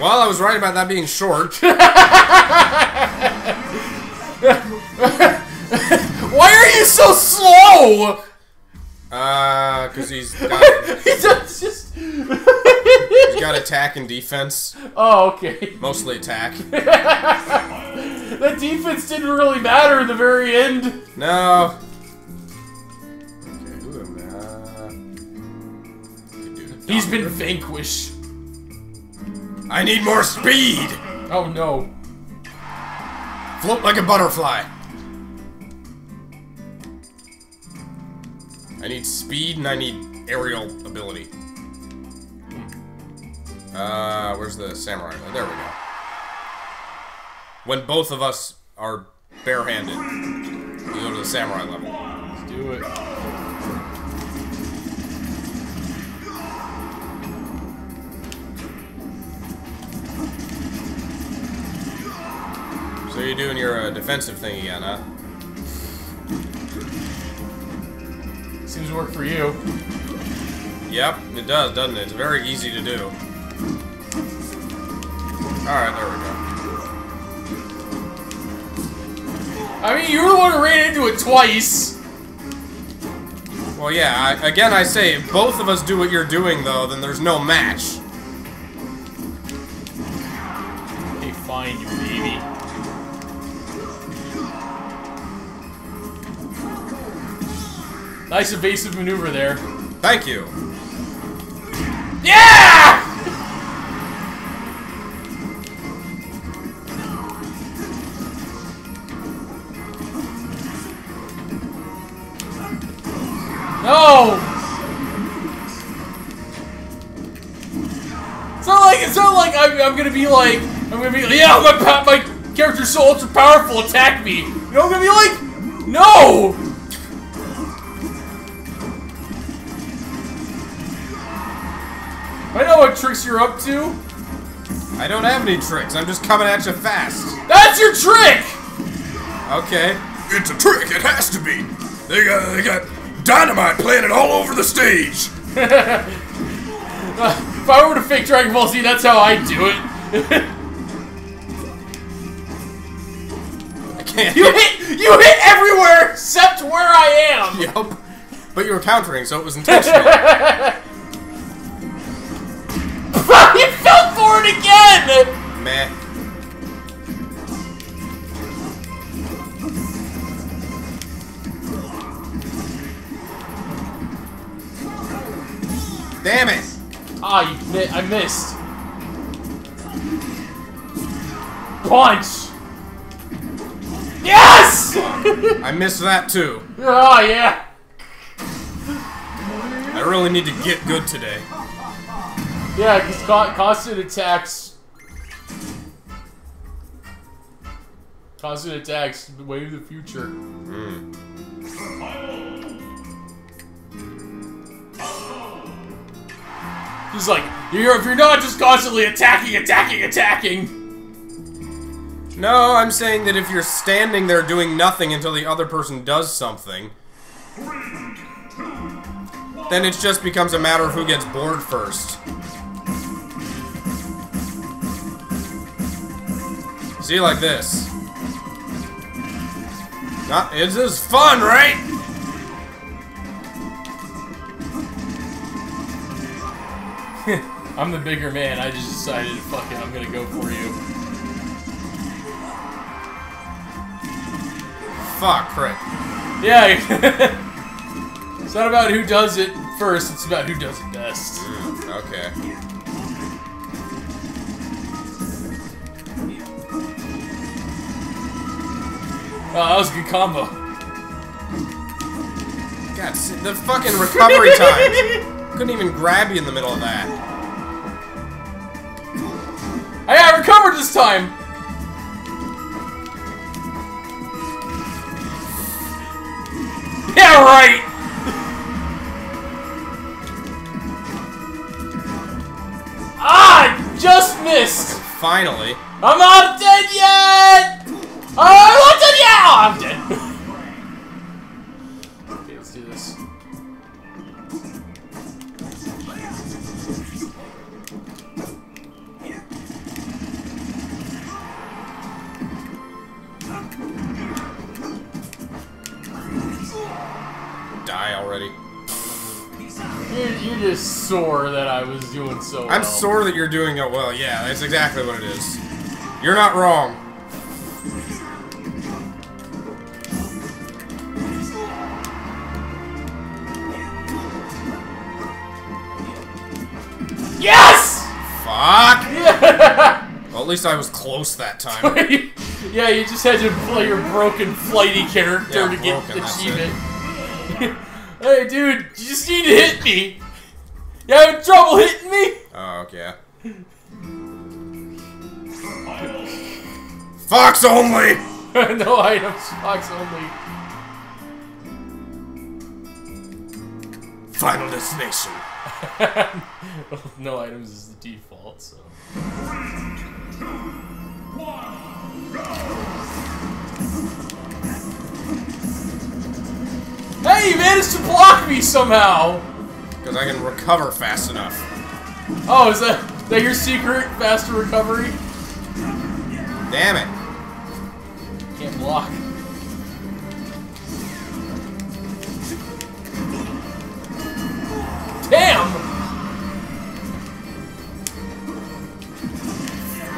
Well, I was right about that being short. *laughs* *laughs* Why are you so slow? Uh, because he's *laughs* got, he does just. he's got attack and defense. oh, okay. Mostly attack. *laughs* That defense didn't really matter in the very end. No. Okay, who am I? Could do the He's been vanquished. I need more speed! Oh no. Float like a butterfly. I need speed and I need aerial ability. Uh, where's the samurai? Oh, there we go. When both of us are barehanded, you go to the samurai level. Let's do it. So you're doing your uh, defensive thing again, huh? Seems to work for you. Yep, it does, doesn't it? It's very easy to do. Alright, there we go. I mean, you were the one who ran into it twice. Well, yeah, I, again, I say, if both of us do what you're doing, though, then there's no match. Nice evasive maneuver there. Thank you. Yeah! No! It's not like it's not like I'm, I'm gonna be like I'm gonna be like, yeah my my character's so ultra powerful attack me. You know I'm gonna be like no. Tricks you're up to. I don't have any tricks. I'm just coming at you fast. That's your trick. Okay. It's a trick. It has to be. They got they got dynamite planted all over the stage. Uh, *laughs* if I were to fake Dragon Ball Z, that's how I do it. *laughs* I can't. you hit you hit everywhere except where I am. Yep. But you were countering, so it was intentional. *laughs* for it again. Meh. Damn it! Ah, you mi- I missed. Punch. Yes. I missed that too. oh yeah. I really need to get good today. Yeah, because con constant attacks. Constant attacks, the way of the future. He's like, you're, if you're not just constantly attacking, attacking, attacking. No, I'm saying that if you're standing there doing nothing until the other person does something, then it just becomes a matter of who gets bored first. See, like this. Not, it is fun, right? *laughs* I'm the bigger man. I just decided, fuck it, I'm gonna go for you. Fuck, crit. Yeah. *laughs* it's not about who does it first, it's about who does it best. Mm, okay. Oh, that was a good combo. God, the fucking recovery *laughs* time. Couldn't even grab you in the middle of that. Hey, I recovered this time! Yeah, right! ah! Just missed! Finally. I'm not dead yet! Oh, I'm not dead! Oh, I'm dead. okay, let's do this. Die already. You're, you're just sore that I was doing so I'm well. sore that you're doing it well. Yeah, that's exactly what it is. You're not wrong. Fuck! *laughs* Yeah! Well, at least I was close that time. *laughs* yeah, you just had to play your broken flighty character Yeah, to get broken, that's achievement. *laughs* hey, dude, you just need to hit me. You having trouble hitting me? Oh, okay. Fox only! no items, Fox only. Final destination. no items is the default, so. Hey, you managed to block me somehow! Because I can recover fast enough. Oh, is that, is that your secret? Faster recovery? Damn it. Can't block. Damn!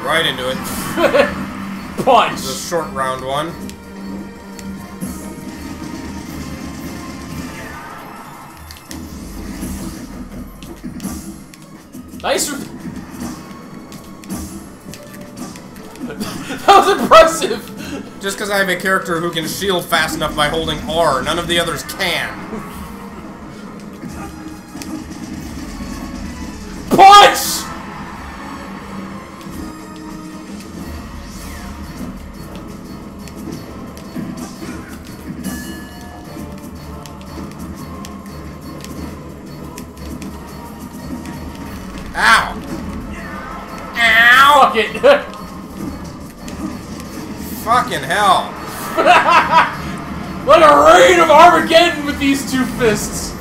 Right into it. *laughs* Punch! The short round one. Nice. *laughs* that was impressive. Just because I have a character who can shield fast enough by holding R, none of the others can. Punch! Fuck it. *laughs* Fucking hell. what a rain of Armageddon with these two fists.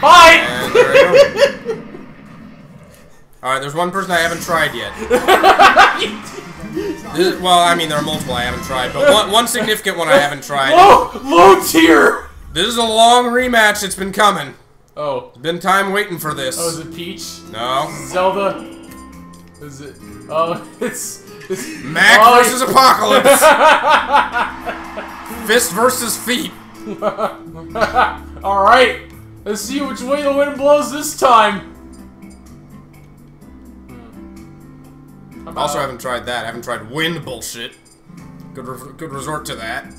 Bye. And there we go. Alright, there's one person I haven't tried yet. *laughs* Is- well, I mean, there are multiple I haven't tried, but one, one significant one I haven't tried. low, low tier. This is a long rematch. It's been coming. Oh, It's been time waiting for this. oh, is it Peach? No. Zelda? Is it? Oh, *laughs* it's it's Mac oh, versus Apocalypse. *laughs* Fist versus feet. *laughs* All right, let's see which way the wind blows this time. Hmm. Also, haven't tried that. I haven't tried wind bullshit. Could re could resort to that.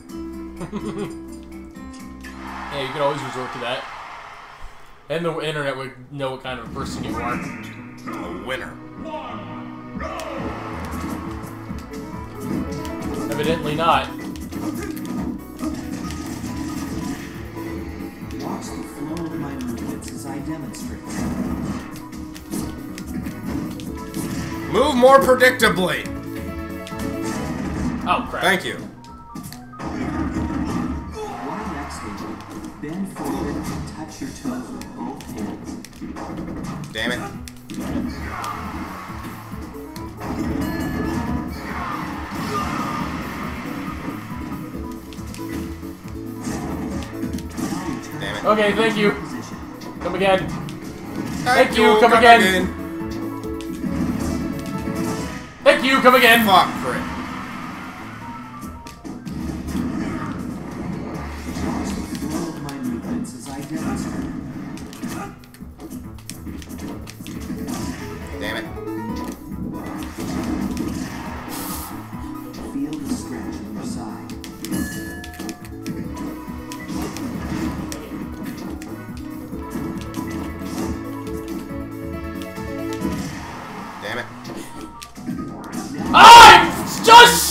Yeah, you could always resort to that. And the internet would know what kind of a person you are. A winner. Evidently not. Watch the flow of my movements as I demonstrate. Move more predictably. Oh crap. Thank you. While backstaging, bend forward and touch your toes with both hands. Damn it. Damn it. Okay, thank you. Come again. Thank you, come again. Thank you. Come again. Fuck, crit. Watch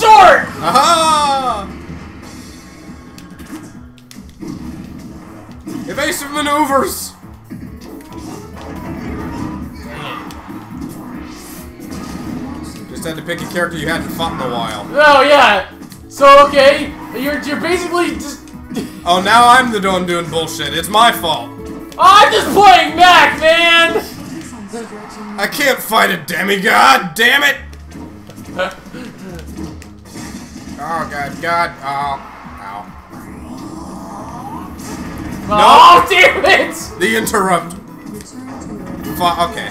sword! Aha! Evasive maneuvers! Just had to pick a character you hadn't fought in a while. Oh, yeah! So, okay, you're, you're basically just... *laughs* oh, now I'm the one doing bullshit. It's my fault. Oh, I'm just playing Mac, man! I can't fight a demigod, damn it! Oh god, god, oh, ow! Oh, oh *laughs* damn it! The interrupt. Fu- okay.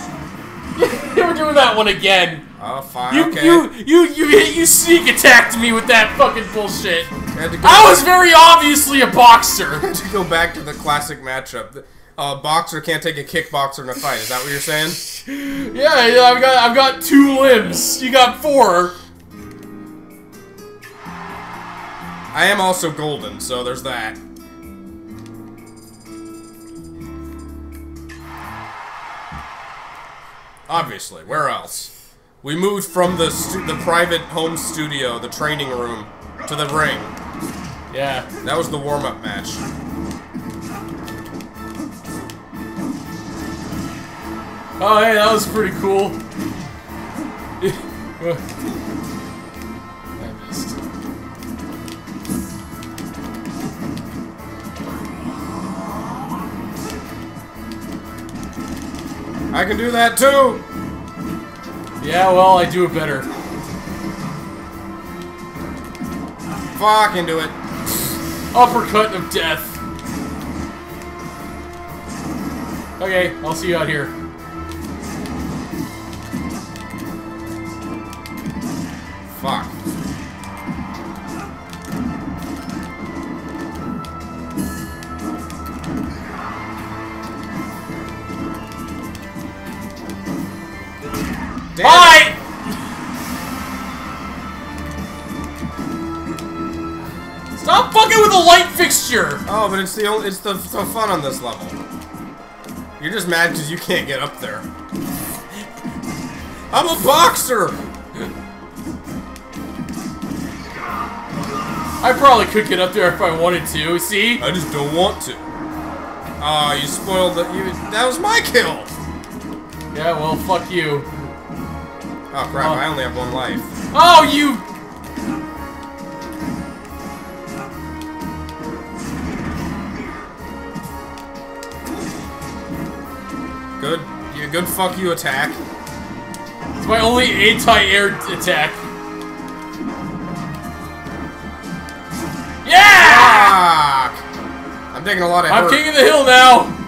*laughs* you were doing that one again. Oh, fine, You okay. you you you you sneak attacked me with that fucking bullshit. had to go, I was very obviously a boxer. *laughs* to go back to the classic matchup. A uh, boxer can't take a kickboxer in a fight. Is that what you're saying? Yeah, yeah, I've got I've got two limbs. You got four. I am also golden, so there's that. Obviously, where else? We moved from the the private home studio, the training room, to the ring. Yeah. That was the warm-up match. Oh hey, that was pretty cool. *laughs* I can do that too. Yeah, well, I do it better. Fucking do it. Uppercut of death. Okay, I'll see you out here. Fuck. Damn. Bye! Stop fucking with the light fixture! Oh, but it's the only, it's the, the fun on this level. You're just mad because you can't get up there. I'm a boxer! I probably could get up there if I wanted to, see? I just don't want to. Oh, you spoiled the, you, that was my kill! Yeah, well, fuck you. Oh crap, Oh. I only have one life. Oh, you... Good, yeah, good fuck you attack. It's my only anti-air attack. Yeah! Fuck! I'm taking a lot of I'm hurt. king of the hill now!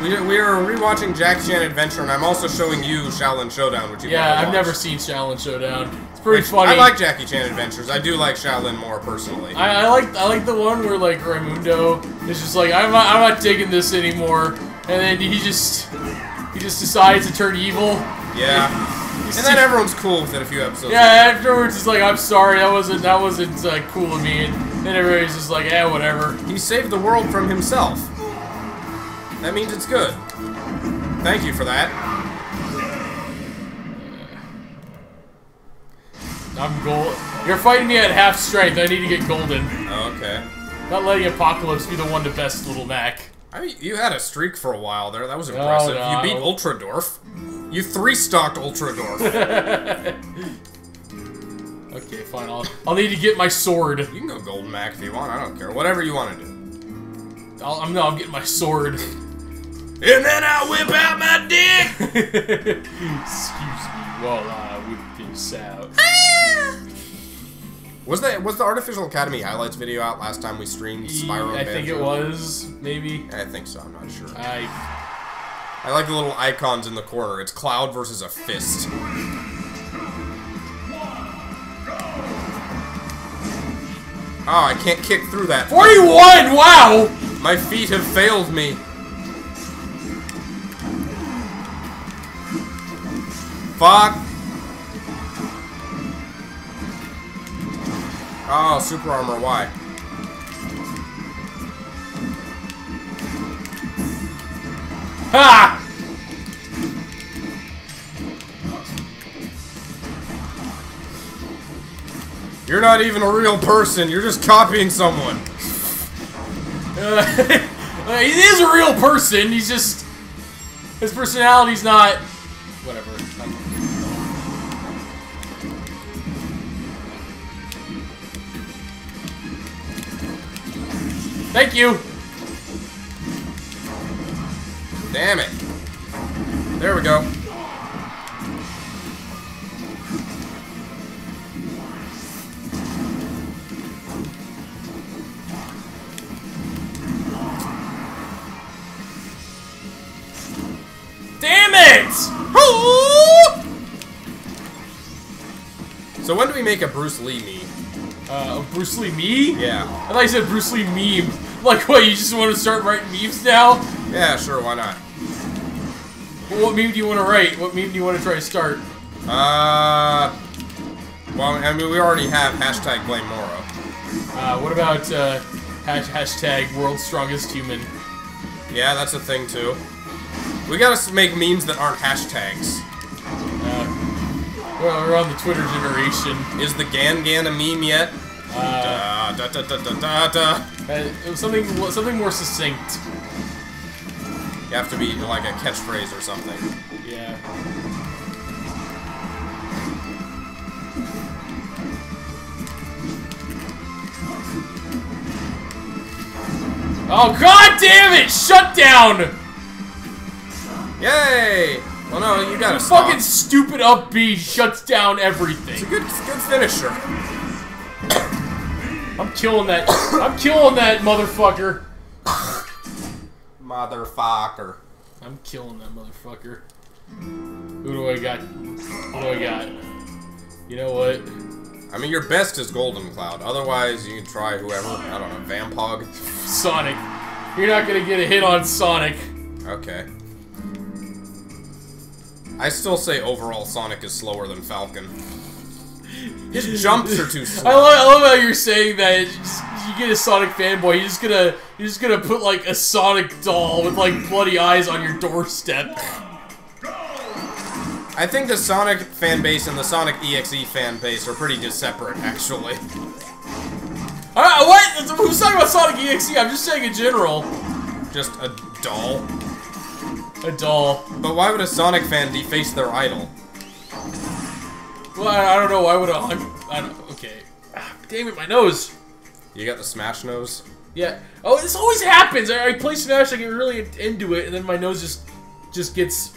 We, we are rewatching Jackie Chan Adventure, and I'm also showing you Xiaolin Showdown, which you Yeah, I've never seen Xiaolin Showdown. It's pretty Which- funny. I like Jackie Chan Adventures. I do like Xiaolin more personally. I, I like I like the one where like Raimundo is just like I'm not, I'm not taking this anymore, and then he just he just decides to turn evil. yeah. And then everyone's cool with it a few episodes. yeah, afterwards it's like I'm sorry that wasn't that wasn't uh, cool of me, and then everybody's just like eh whatever. He saved the world from himself. That means it's good. Thank you for that. I'm gold. You're fighting me at half strength. I need to get golden. Oh, okay. Not letting Apocalypse be the one to best Little Mac. I mean, you had a streak for a while there. That was oh, impressive. no. You beat Ultradorf. You three-stocked Ultradorf. *laughs* Okay, fine. I'll I'll need to get my sword. you can go Golden Mac if you want. I don't care. Whatever you want to do. I'll, I'm no, I'm getting my sword. And then I whip out my dick! *laughs* Excuse me while I whip this out. Ah! Was that was the Artificial Academy highlights video out last time we streamed Spyro? I think it was maybe. I think so. I'm not sure. I I like the little icons in the corner. It's Cloud versus a fist. Oh, I can't kick through that. 41. Wow. My feet have failed me. Fuck. Oh, super armor, why? Ha! You're not even a real person, you're just copying someone. Uh, *laughs* he is a real person. He's just his personality's not whatever. Thank you. Damn it. There we go. Damn it! So when do we make a Bruce Lee meme? Uh, Bruce Lee me? Yeah. I thought you said Bruce Lee meme. Like, what, you just want to start writing memes now? Yeah, sure, why not? Well, what meme do you want to write? What meme do you want to try to start? Uh... Well, I mean, we already have hashtag blame Moro. Uh, what about, uh, hash hashtag world's strongest human? Yeah, that's a thing, too. We gotta make memes that aren't hashtags. Well, we're on the Twitter generation. Is the Gan Gan a meme yet? Uh, Da, da, da, da, da, da, da. uh, something, something more succinct. You have to be like a catchphrase or something. Yeah. Oh god damn it! Shut down! Yay! Well, no, you gotta The stop. fucking stupid up B shuts down everything. It's a good, good finisher. I'm killing that. I'm killing that motherfucker. Motherfucker. I'm killing that motherfucker. Who do I got? Who do I got? You know what? I mean, your best is Golden Cloud. Otherwise, you can try whoever. I don't know, Vampog. Sonic. You're not gonna get a hit on Sonic. Okay. I still say overall Sonic is slower than Falcon. His jumps are too I slow. love, I love how you're saying that. You, just- you get a Sonic fanboy, you're just gonna you're just gonna put like a Sonic doll with like bloody eyes on your doorstep. I think the Sonic fan base and the Sonic EXE fan base are pretty dis- separate, actually. Uh, what? Who's talking about Sonic EXE? I'm just saying in general. Just a doll. A doll. But why would a Sonic fan deface their idol? Well, I, I don't know. Why would a hun- I don't, okay. Ah, damn it, my nose. You got the Smash Nose? Yeah. Oh, this always happens. I, I play Smash, I get really into it, and then my nose just just gets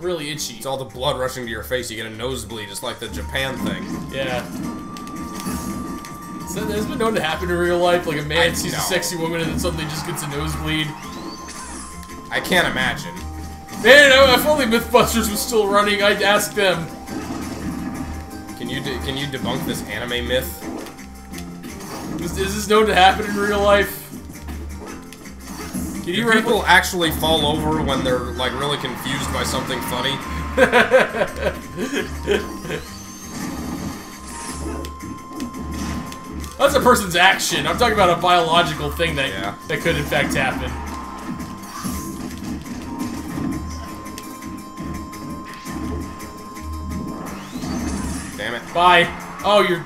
really itchy. It's all the blood rushing to your face. You get a nosebleed, just like the Japan thing. Yeah. So that has been known to happen in real life. Like a man I sees know. a sexy woman and then suddenly just gets a nosebleed. I can't imagine. Man, if only MythBusters was still running, I'd ask them. Can you can you debunk this anime myth? Is, is this known to happen in real life? Can Do you people actually fall over when they're like really confused by something funny? *laughs* That's a person's action. I'm talking about a biological thing that Yeah. that could in fact happen. Damn it. Bye. Oh, you're.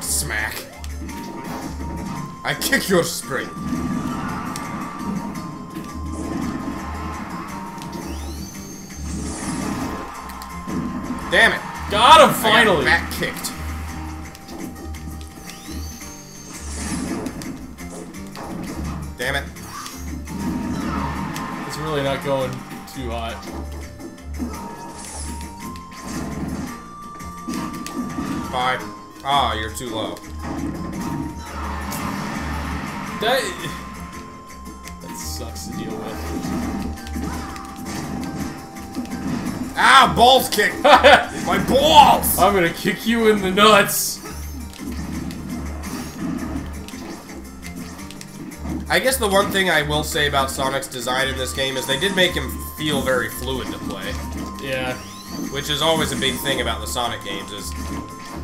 Smack. I kick your spring. Damn it. Got him finally. back kicked. Damn it. It's really not going too hot. Bye. Ah, you're too low. That that sucks to deal with. Ah, balls kick! *laughs* My balls! I'm gonna kick you in the nuts. I guess the one thing I will say about Sonic's design in this game is they did make him feel very fluid to play. Yeah. Which is always a big thing about the Sonic games, is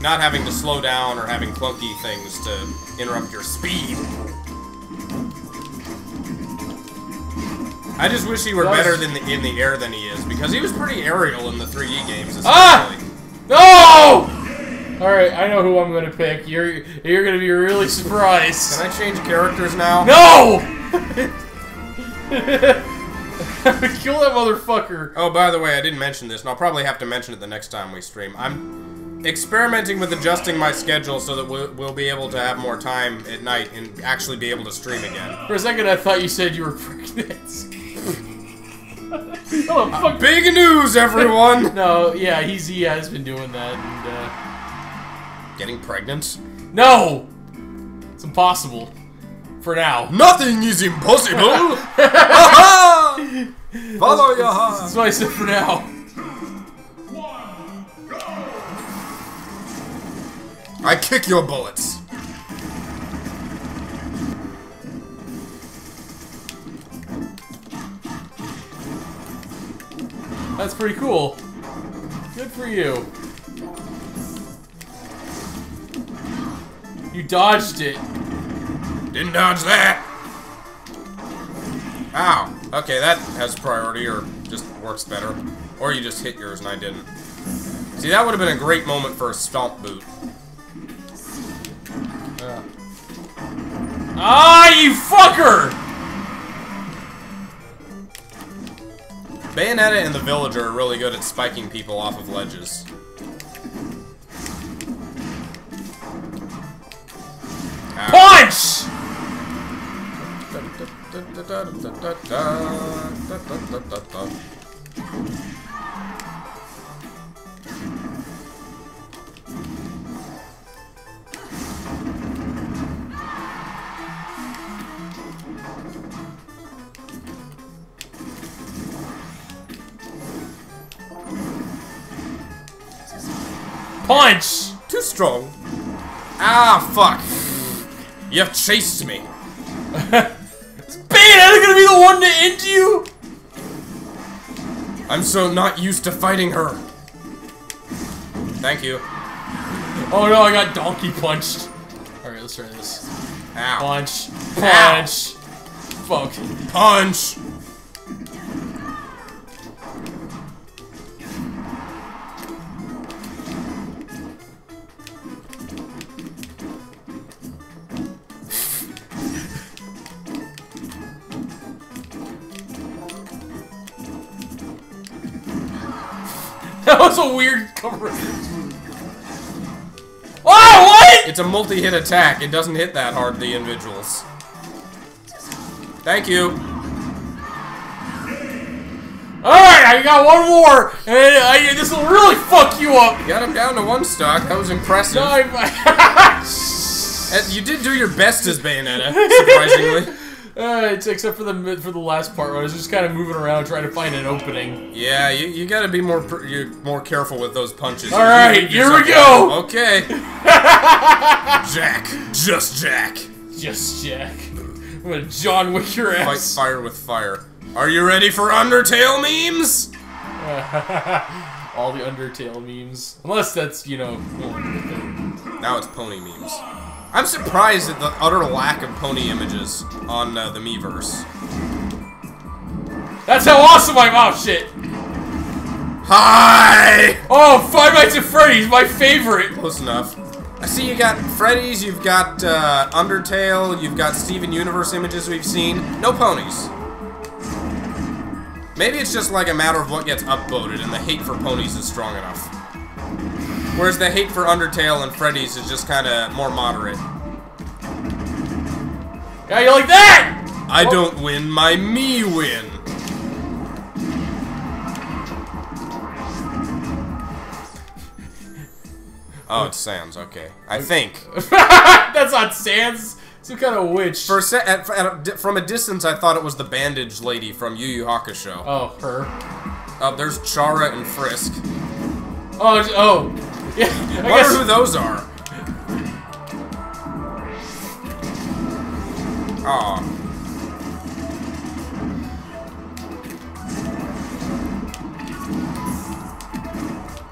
not having to slow down or having clunky things to interrupt your speed. I just wish he were better than the, in the air than he is, because he was pretty aerial in the 3D games. Ah! No! All right, I know who I'm gonna pick. You're you're gonna be really surprised. Can I change characters now? No! *laughs* *laughs* Kill that motherfucker. Oh, by the way, I didn't mention this, and I'll probably have to mention it the next time we stream. I'm experimenting with adjusting my schedule so that we'll, we'll be able to have more time at night and actually be able to stream again. For a second, I thought you said you were *laughs* pregnant. oh fuck! Big news, everyone! *laughs* No, yeah, he's he has been doing that. And, Getting pregnant? uh, no, it's impossible. For now. Nothing is impossible! *laughs* Follow your heart! That's what I said for now. I kick your bullets. That's pretty cool. Good for you. You dodged it. Didn't dodge that. Ow. Okay, that has priority or just works better. Or you just hit yours and I didn't. See, that would have been a great moment for a stomp boot. Ah, you fucker! Bayonetta and the Villager are really good at spiking people off of ledges. Punch! Punch! Too strong. Ah, fuck. You've chased me. *laughs* Bayonetta gonna be the one to end you? I'm so not used to fighting her. Thank you. Oh no, I got donkey punched. Alright, let's try this. Ow. Punch. Punch. Fuck. Punch. That was a weird cover. Oh, what? It's a multi-hit attack. It doesn't hit that hard, the individuals. Thank you. Alright, I got one more, and I, this will really fuck you up. You got him down to one stock. That was impressive. No, *laughs* You did do your best as Bayonetta, surprisingly. *laughs* uh, it's except for the for the last part where I was just kind of moving around trying to find an opening. Yeah, you, you gotta be more you more careful with those punches. All You right, here we go. Okay. *laughs* Jack, just Jack. Just Jack. I'm gonna John Wick your ass. Fight fire with fire. Are you ready for Undertale memes? *laughs* All the Undertale memes, unless that's you know. Now it's pony memes. I'm surprised at the utter lack of pony images on uh, the Miiverse. That's how awesome I'm. Oh shit. Hi! Oh, Five Nights at Freddy's, my favorite. Close enough. I see you got Freddy's, you've got uh, Undertale, you've got Steven Universe images we've seen. No ponies. Maybe it's just like a matter of what gets upvoted and the hate for ponies is strong enough. Whereas the hate for Undertale and Freddy's is just kind of more moderate. Yeah, you like that? I don't win, my me win. Oh, it's Sans. Okay, I think. *laughs* That's not Sans. Some kind of witch. For se- at, at a, from a distance, I thought it was the bandage lady from Yu Yu Hakusho. oh, her. Uh, there's Chara and Frisk. Oh, oh. Yeah, I Wonder guess. who those are. Aw.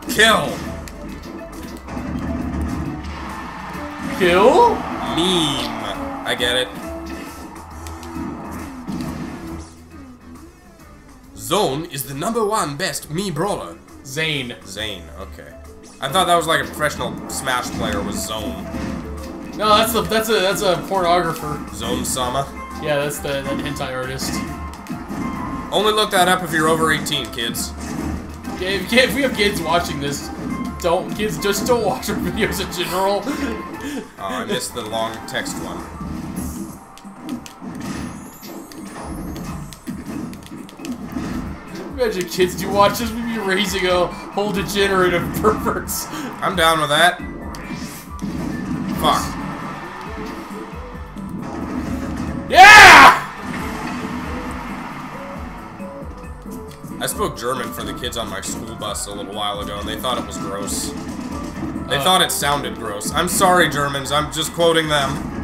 Kill. Kill? Meme. I get it. Zone is the number one best Mii brawler. Zane. Zane, okay. I thought that was like a professional Smash player was Zone. No, that's a that's a that's a pornographer. Zone Sama. Yeah, that's the that hentai artist. Only look that up if you're over 18, kids. Okay, if, if we have kids watching this, don't kids just don't watch our *laughs* videos in general. Oh, I missed the long text one. Imagine kids do watch this, be raising a whole degenerate of *laughs* perverts. I'm down with that. Fuck. Yeah! I spoke German for the kids on my school bus a little while ago, and they thought it was gross. They Uh. thought it sounded gross. I'm sorry, Germans. I'm just quoting them.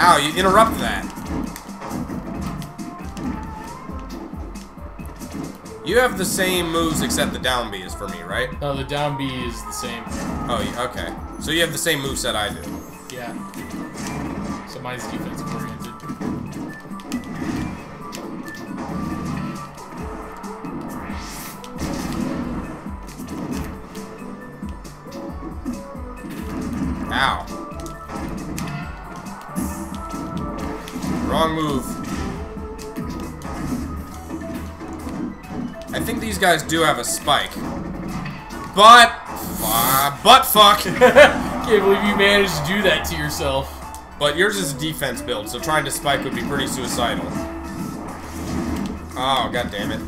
Ow, you interrupt that. You have the same moves except the down B is for me, right? No, the down B is the same. Oh, okay. So you have the same moveset I do. Yeah. So mine's defensive oriented. These guys do have a spike. But... Uh, butt fuck! *laughs* Can't believe you managed to do that to yourself. but yours is a defense build, so trying to spike would be pretty suicidal. Oh, god damn it.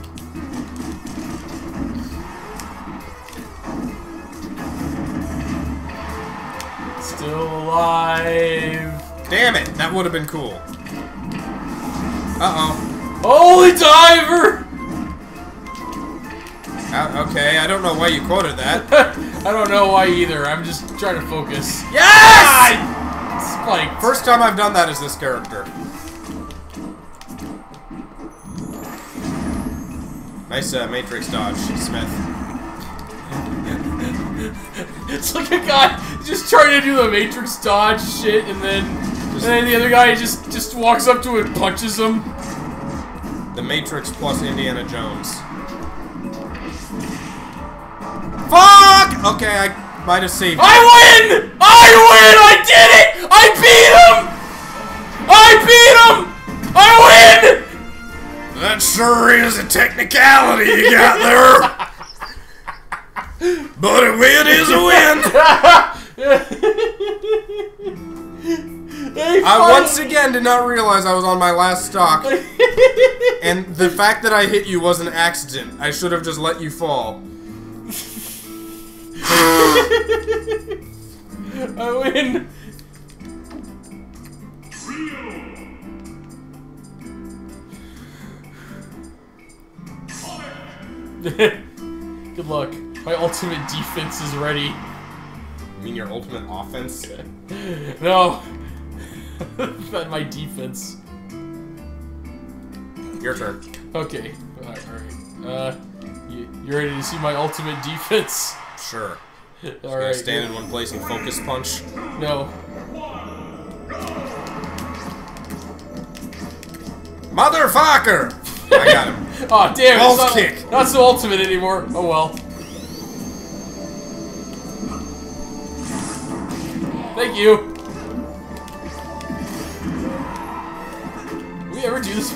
Still alive. Damn it! That would have been cool. Uh-oh. Holy diver! Uh, okay, I don't know why you quoted that. *laughs* I don't know why either. I'm just trying to focus. Yes! Spike. First time I've done that as this character. Nice uh, Matrix dodge, Smith. *laughs* It's like a guy just trying to do the Matrix dodge shit, and then and then the other guy just just walks up to it and punches him. The Matrix plus Indiana Jones. Fuck! Okay, I might have saved. I win! I win! I did it! I beat him! I beat him! I win! That sure is a technicality you got there. but a win is a win. I once again did not realize I was on my last stock. And the fact that I hit you was an accident. I should have just let you fall. *laughs* I win. *laughs* Good luck. My ultimate defense is ready. You mean your ultimate offense? *laughs* No. Not my defense. Your turn. Okay. Alright, alright. Uh, you, you ready to see my ultimate defense? Sure. *laughs* Gonna Alright. stand in one place and focus punch. No. Motherfucker! I got him. *laughs* Oh damn! Balls it's not, kick. Not so ultimate anymore. Oh well. Thank you. We ever do this?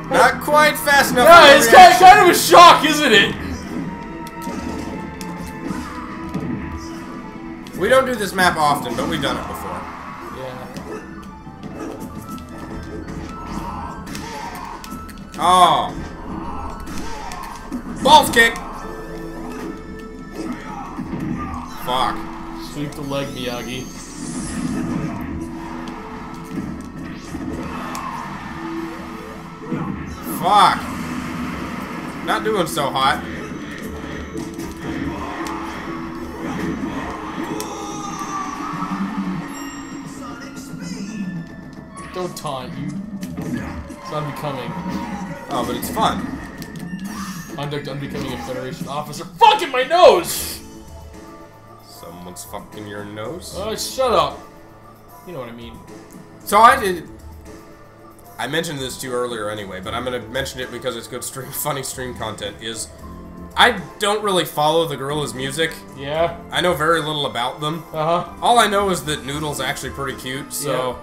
*laughs* Not quite fast enough. yeah, it's kind of, kind of a shock, isn't it? We don't do this map often, but we've done it before. Yeah. Oh. Balls kick! Fuck. Sweep the leg, Miyagi. Fuck. Not doing so hot. Don't taunt you. It's unbecoming. Oh, but it's fun. Conduct unbecoming a Federation officer. Fucking my nose! Someone's fucking your nose. Uh, shut up. You know what I mean. So I did. I mentioned this to you earlier anyway, but I'm gonna mention it because it's good stream, *laughs* funny stream content. Is I don't really follow the Gorillaz' music. Yeah. I know very little about them. Uh huh. All I know is that Noodle's actually pretty cute. So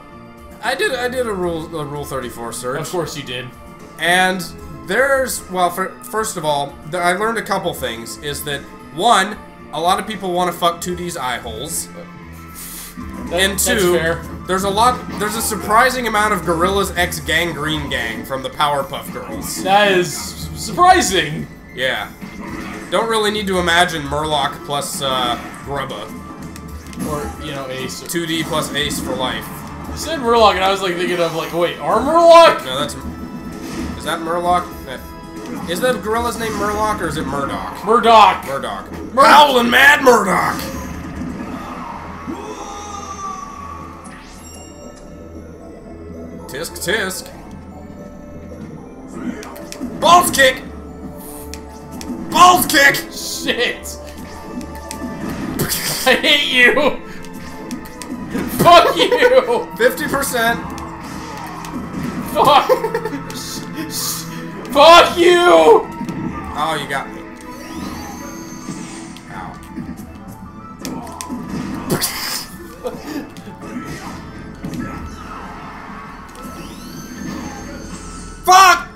I did I did a rule a Rule 34 search. Of course you did. And there's, well, for, first of all, I learned a couple things. Is that, one, a lot of people want to fuck 2D's eye holes. That- and two, fair. There's a lot, there's a surprising amount of Gorillaz X Gangrene Gang from the Powerpuff Girls. That is surprising. Yeah. Don't really need to imagine Murloc plus uh, Grubber. Or you know, Ace. 2D plus Ace for life. You said Murloc, and I was like thinking of like, wait, are Murloc? No, that's. Is that Murloc? Uh, Is the gorilla's name Murloc or is it Murdoc? Murdoc. Murdoc. Howlin' Mad Murdock! Tisk tisk. Balls kick! Balls kick! Shit. I hate you. Fuck you. 50%. Fuck. Fuck you. Oh, you got me. Ow. Fuck!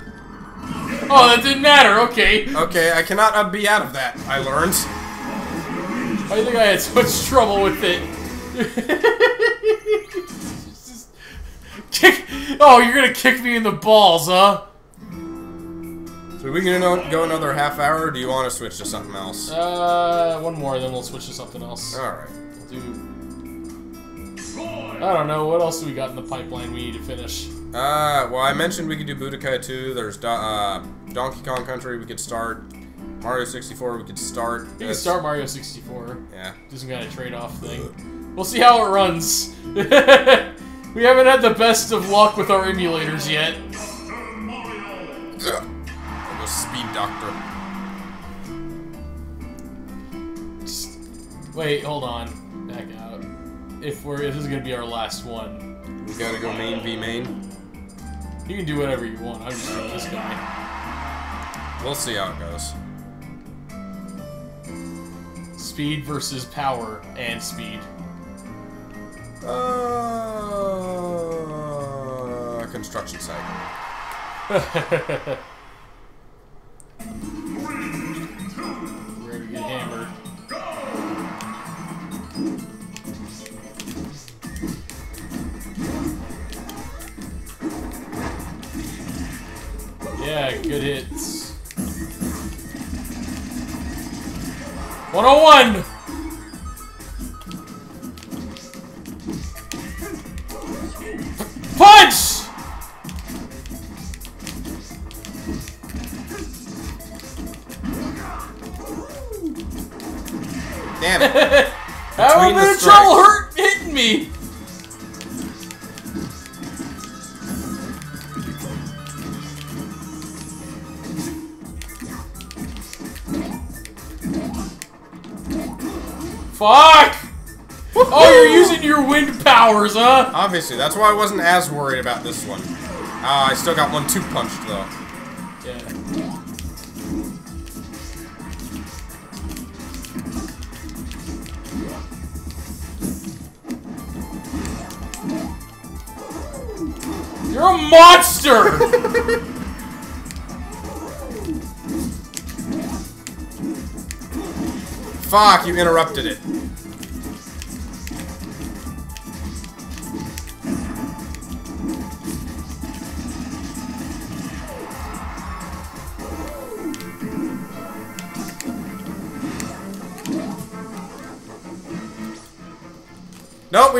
Oh, that didn't matter. Okay. Okay, I cannot uh, be out of that, I learned. I think I had so much trouble with it. Just kick. Oh, you're gonna kick me in the balls, huh? So we gonna go another half hour, or do you want to switch to something else? Uh, one more, then we'll switch to something else. Alright. We'll do. I don't know. What else do we got in the pipeline we need to finish? Uh, well, I mentioned we could do Budokai 2. There's Do uh, Donkey Kong Country we could start. Mario 64 we could start. We That's- start Mario 64. Yeah. Do some kind of trade-off thing. We'll see how it runs. *laughs* we haven't had the best of luck with our emulators yet. I'll go Speed Doctor. Just- wait, hold on. Back out. If we're if this is gonna be our last one, We gotta go main v main. You can do whatever you want. I'm just doing this guy. We'll see how it goes. Speed versus power and speed. Uh, construction site. *laughs* 101! Obviously, that's why I wasn't as worried about this one. Uh, I still got one two punched though. Yeah. You're a monster! *laughs* Fuck, you interrupted it.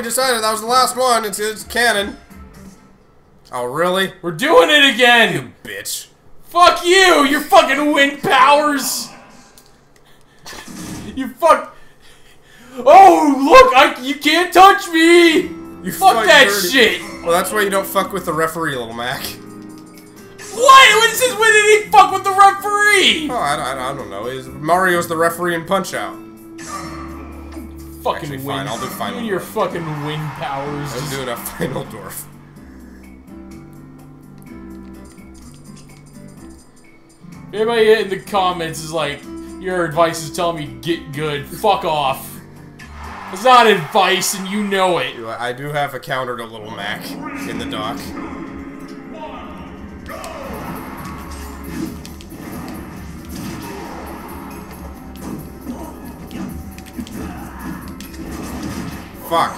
Decided that was the last one. It's, it's canon. Oh, really? We're doing it again! You bitch. Fuck you! Your fucking wind powers! You fuck. Oh, look! I you can't touch me! You Fuck fight that dirty. shit! Well, that's why you don't fuck with the referee, little Mac. What? Is this? When did he fuck with the referee? Oh, I, I, I don't know. Is Mario's the referee in Punch Out? fucking Actually, wind. Fine. I'll do final. You your fucking wind powers. I'm doing a final dwarf. Everybody in the comments is like, your advice is telling me get good. Fuck off. It's not advice, and you know it. I do have a counter to Little Mac in the dock. Fuck.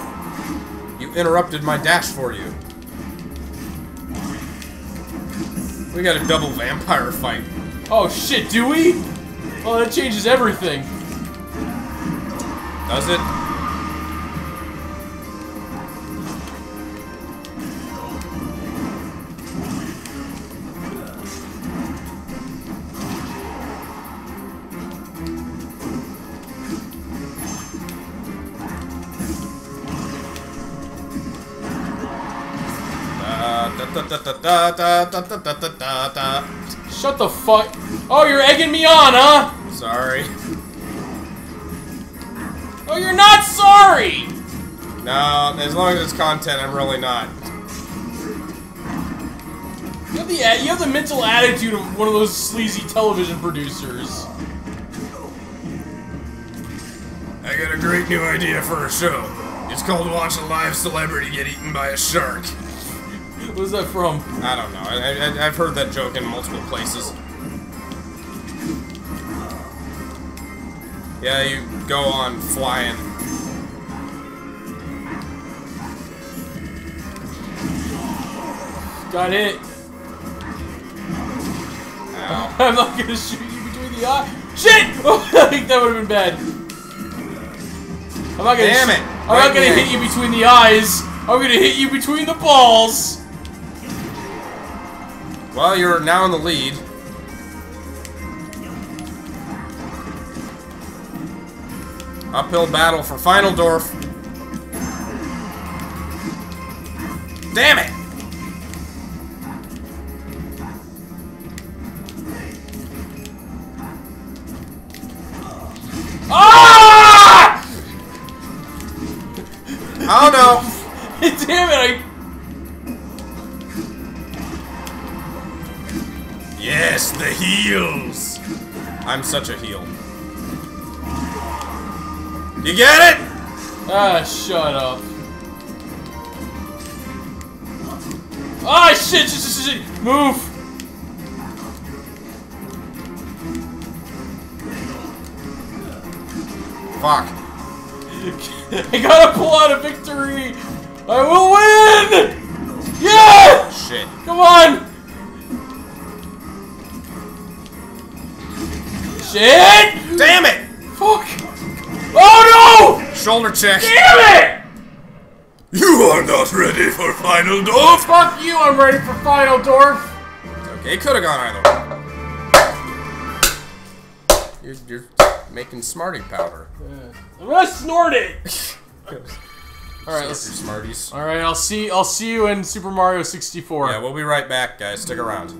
You interrupted my dash for you. We got a double vampire fight. Oh shit, do we? Oh, that changes everything. Does it? da da da da da da da da. Shut the fuck. Oh, you're egging me on, huh? Sorry. Oh, you're not sorry! No, as long as it's content, I'm really not. You have the uh, you have the mental attitude of one of those sleazy television producers. I got a great new idea for a show. It's called Watch a Live Celebrity Get Eaten by a Shark. What's that from? I don't know. I, I, I've heard that joke in multiple places. Yeah, you go on flying. Got it. Ow. *laughs* I'm not gonna shoot you between the eyes. Shit! Oh, *laughs* I think that would have been bad. I'm not gonna. Damn it. I'm Right not gonna hit you between the eyes. I'm gonna hit you between the balls. Well, you're now in the lead. Uphill battle for Final Dorf. Damn it! Ah, shut up. Ah, shit, shit, shit, shit, move. Fuck. *laughs* I gotta pull out a victory. I will win. Yeah! Shit. Come on. Shit! Damn it! Fuck! Oh no! Shoulder check. Damn it! You are not ready for Final Dorf! Fuck you! I'm ready for Final Dorf. Okay, could have gone either way. You're, you're making Smarty powder. I'm gonna snort it. All right, let's. Smarties. All right, I'll see. I'll see you in Super Mario 64. Yeah, we'll be right back, guys. Stick around.